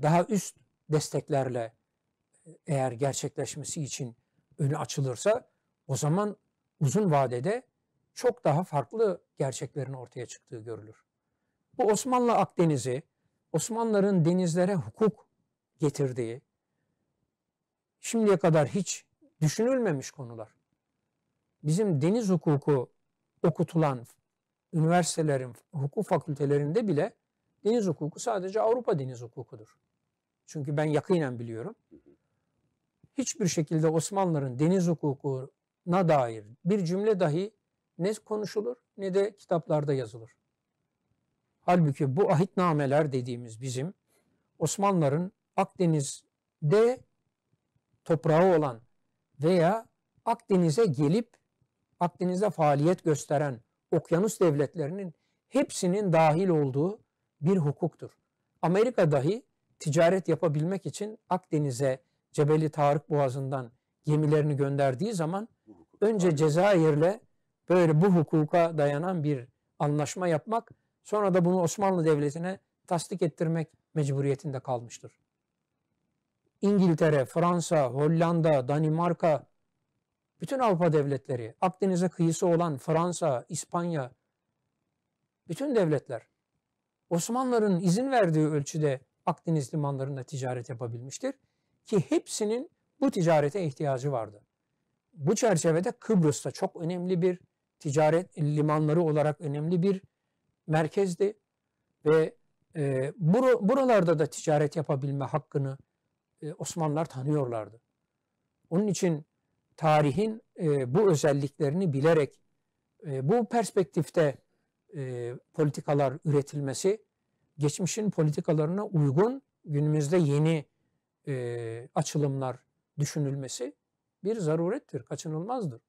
daha üst desteklerle eğer gerçekleşmesi için önü açılırsa o zaman uzun vadede çok daha farklı gerçeklerin ortaya çıktığı görülür. Bu Osmanlı Akdeniz'i, Osmanlıların denizlere hukuk getirdiği, şimdiye kadar hiç düşünülmemiş konular. Bizim deniz hukuku okutulan üniversitelerin hukuk fakültelerinde bile deniz hukuku sadece Avrupa deniz hukukudur. Çünkü ben yakinen biliyorum. hiçbir şekilde Osmanlıların deniz hukukuna dair bir cümle dahi ne konuşulur ne de kitaplarda yazılır. Halbuki bu ahitnameler dediğimiz bizim Osmanlıların Akdeniz'de toprağı olan veya Akdeniz'e gelip Akdeniz'de faaliyet gösteren okyanus devletlerinin hepsinin dahil olduğu bir hukuktur. Amerika dahi ticaret yapabilmek için Akdeniz'e Cebeli Tarık Boğazı'ndan gemilerini gönderdiği zaman önce. Cezayir'le böyle bu hukuka dayanan bir anlaşma yapmak, sonra da bunu Osmanlı Devleti'ne tasdik ettirmek mecburiyetinde kalmıştır. İngiltere, Fransa, Hollanda, Danimarka, bütün Avrupa devletleri, Akdeniz'e kıyısı olan Fransa, İspanya, bütün devletler Osmanlıların izin verdiği ölçüde Akdeniz limanlarında ticaret yapabilmiştir ki hepsinin bu ticarete ihtiyacı vardı. Bu çerçevede Kıbrıs'ta çok önemli bir ticaret limanları olarak önemli bir merkezdi ve e, bur- buralarda da ticaret yapabilme hakkını e, Osmanlılar tanıyorlardı. Onun için tarihin e, bu özelliklerini bilerek e, bu perspektifte e, politikalar üretilmesi geçmişin politikalarına uygun günümüzde yeni e, açılımlar düşünülmesi bir zarurettir, kaçınılmazdır.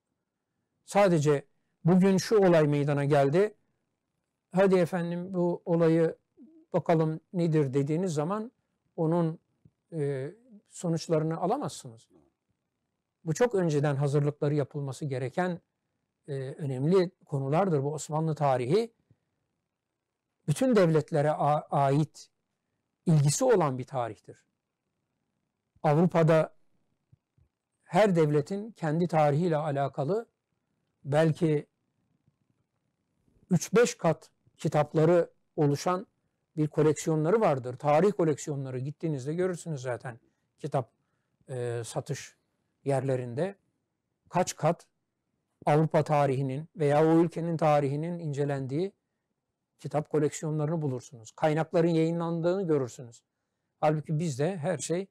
Sadece bugün şu olay meydana geldi. Hadi efendim bu olayı bakalım nedir dediğiniz zaman onun e, sonuçlarını alamazsınız. Bu çok önceden hazırlıkları yapılması gereken e, önemli konulardır. Bu Osmanlı tarihi bütün devletlere ait ilgisi olan bir tarihtir. Avrupa'da her devletin kendi tarihiyle alakalı belki 3-5 kat kitapları oluşan bir koleksiyonları vardır. Tarih koleksiyonları gittiğinizde görürsünüz zaten kitap e, satış yerlerinde kaç kat Avrupa tarihinin veya o ülkenin tarihinin incelendiği kitap koleksiyonlarını bulursunuz. Kaynakların yayınlandığını görürsünüz. Halbuki bizde her şey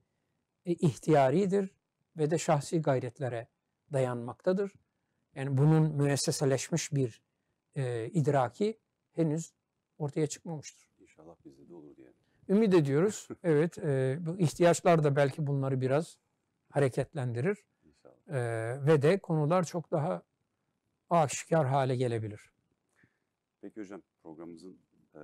e, ihtiyaridir ve de şahsi gayretlere dayanmaktadır. Yani bunun müesseseleşmiş bir e, idraki henüz ortaya çıkmamıştır. İnşallah bizde de olur diye. Ümit ediyoruz. Evet, e, bu ihtiyaçlar da belki bunları biraz hareketlendirir İnşallah. e, ve de konular çok daha aşikar hale gelebilir. Peki hocam programımızın eee,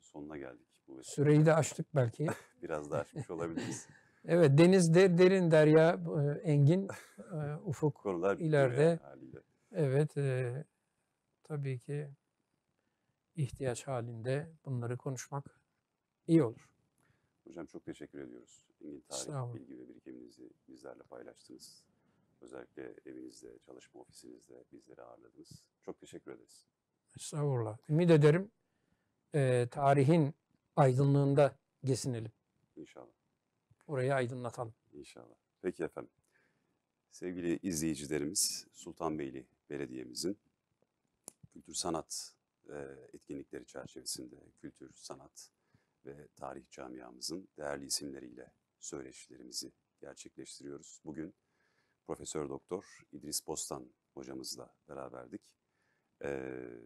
sonuna geldik. Bu vesileyle. Süreyi de açtık belki. Biraz daha açmış olabiliriz. Evet, deniz der, derin derya, e, engin e, ufuk. Konular İleride- haliyle. Evet, e, tabii ki ihtiyaç halinde bunları konuşmak iyi olur. Hocam çok teşekkür ediyoruz. Engin tarih, bilgi ve birikiminizi bizlerle paylaştınız. Özellikle evinizde, çalışma ofisinizde bizleri ağırladınız. Çok teşekkür ederiz. Estağfurullah. Ümit ederim e, tarihin aydınlığında gesinelim. İnşallah. Orayı aydınlatalım. İnşallah. Peki efendim. Sevgili izleyicilerimiz Sultanbeyli Belediye'mizin kültür sanat e, etkinlikleri çerçevesinde kültür, sanat ve tarih camiamızın değerli isimleriyle söyleşilerimizi gerçekleştiriyoruz. Bugün Profesör Doktor İdris Bostan hocamızla beraberdik. Ee,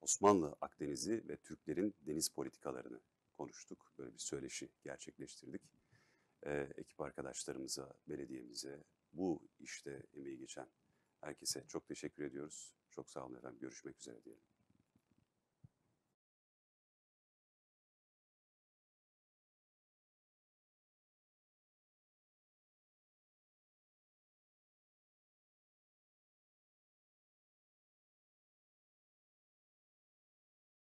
Osmanlı Akdeniz'i ve Türklerin deniz politikalarını konuştuk. Böyle bir söyleşi gerçekleştirdik e, ekip arkadaşlarımıza, belediyemize, bu işte emeği geçen herkese çok teşekkür ediyoruz. Çok sağ olun efendim. Görüşmek üzere diyelim.